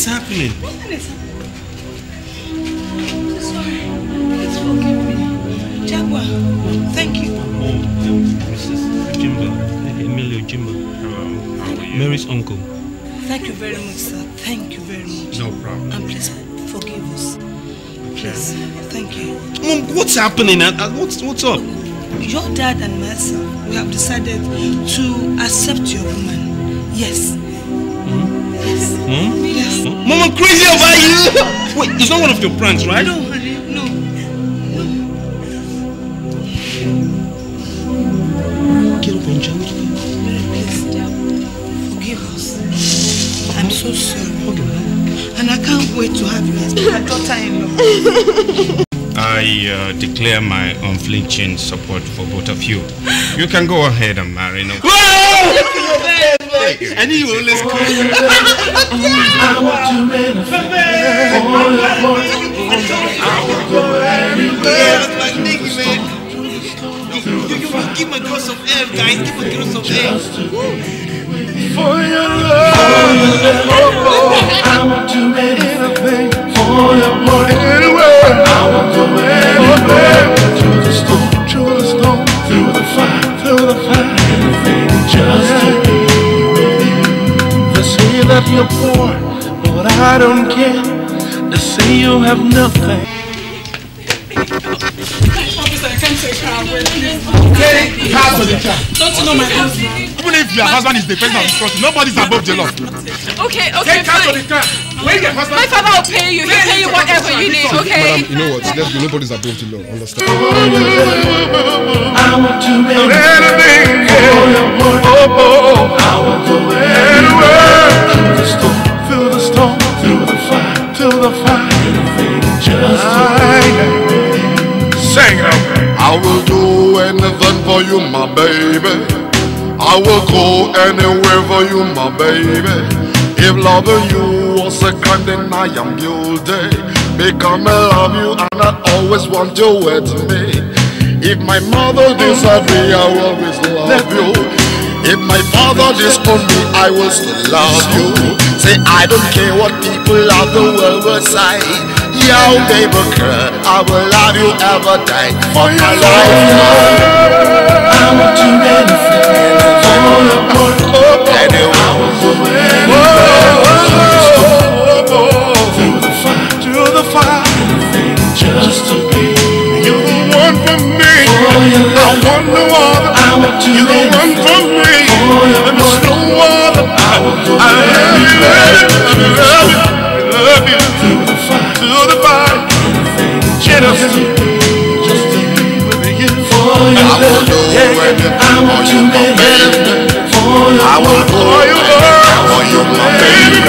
What's happening? Nothing is happening. I'm sorry. Please forgive me. Jaguar, thank you. Oh, um, Mrs. Jimba. Emilio Jimba. Hello, how are you? Mary's uncle. Thank you very much, sir. Thank you very much. No problem. And please forgive us. Please. Thank you. Mom, what's happening? Uh, uh, What's, what's up? Your dad and myself, we have decided to accept your woman. Yes. Yes. Mom? Yes. Mom, I'm crazy about you. Wait, it's not one of your pranks, right? No, honey, no. Get up and jump. Mary, please, forgive us. I'm so sorry. And I can't wait to have you as my daughter-in-law. I uh, declare my unflinching support for both of you. You can go ahead and marry now. I knew you were. *laughs* I want to manifest all. I will go anywhere. my nigga, man. You, you, you give my girl some air, guys. Give my girl some air. For your love, I want to make anything for your heart. Anywhere, I will go anywhere. have your porn, but I don't care. to say you have nothing. Officer, take her away, the car. Don't you know my husband? Even if your husband is the person of instruction, nobody's above the law. Okay, okay, Take her to the car. Your. My father will pay you. He'll pay you whatever you need, okay? Madam, you know what? Let's nobody's above the law. Understand? I want to make anything. Oh, oh, oh. I want to make through the storm, through the storm, through the fire, through the fire. Anything just to Sing it. I will do anything for you, my baby. I will go anywhere for you, my baby. If loving you was a crime, then I am guilty. Because I love you and I always want you with me. If my mother disagree, I will always love you. If my father disown me, I will still love you. Say I don't care what people of the world will say. Yo, baby girl, I will love you ever day for my life. I want to make anything boy. Anyway. I will go anywhere. Through the fire, through the fire. Anything just to be. You're the one for me. I want no want to You're the one for me. And there's no other. I will go I love you, love you. I love you. Through the fire, Through the fire. just to be, to with you. For your I will do love, anything I for want to you, my baby. for your I will do anything for you, my baby.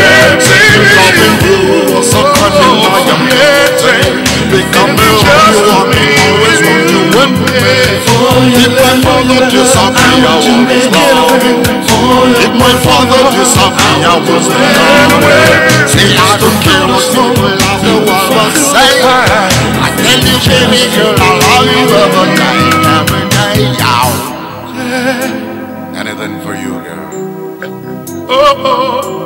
Loving you was a crime, I am guilty. Because I love you and I always want you with me. If my father disappear, I always love. If my father disappear, I love you. Say I don't care what people of the world say. I tell you, baby girl, I love you every day, every day, yow. Anything for you, girl. Oh, oh.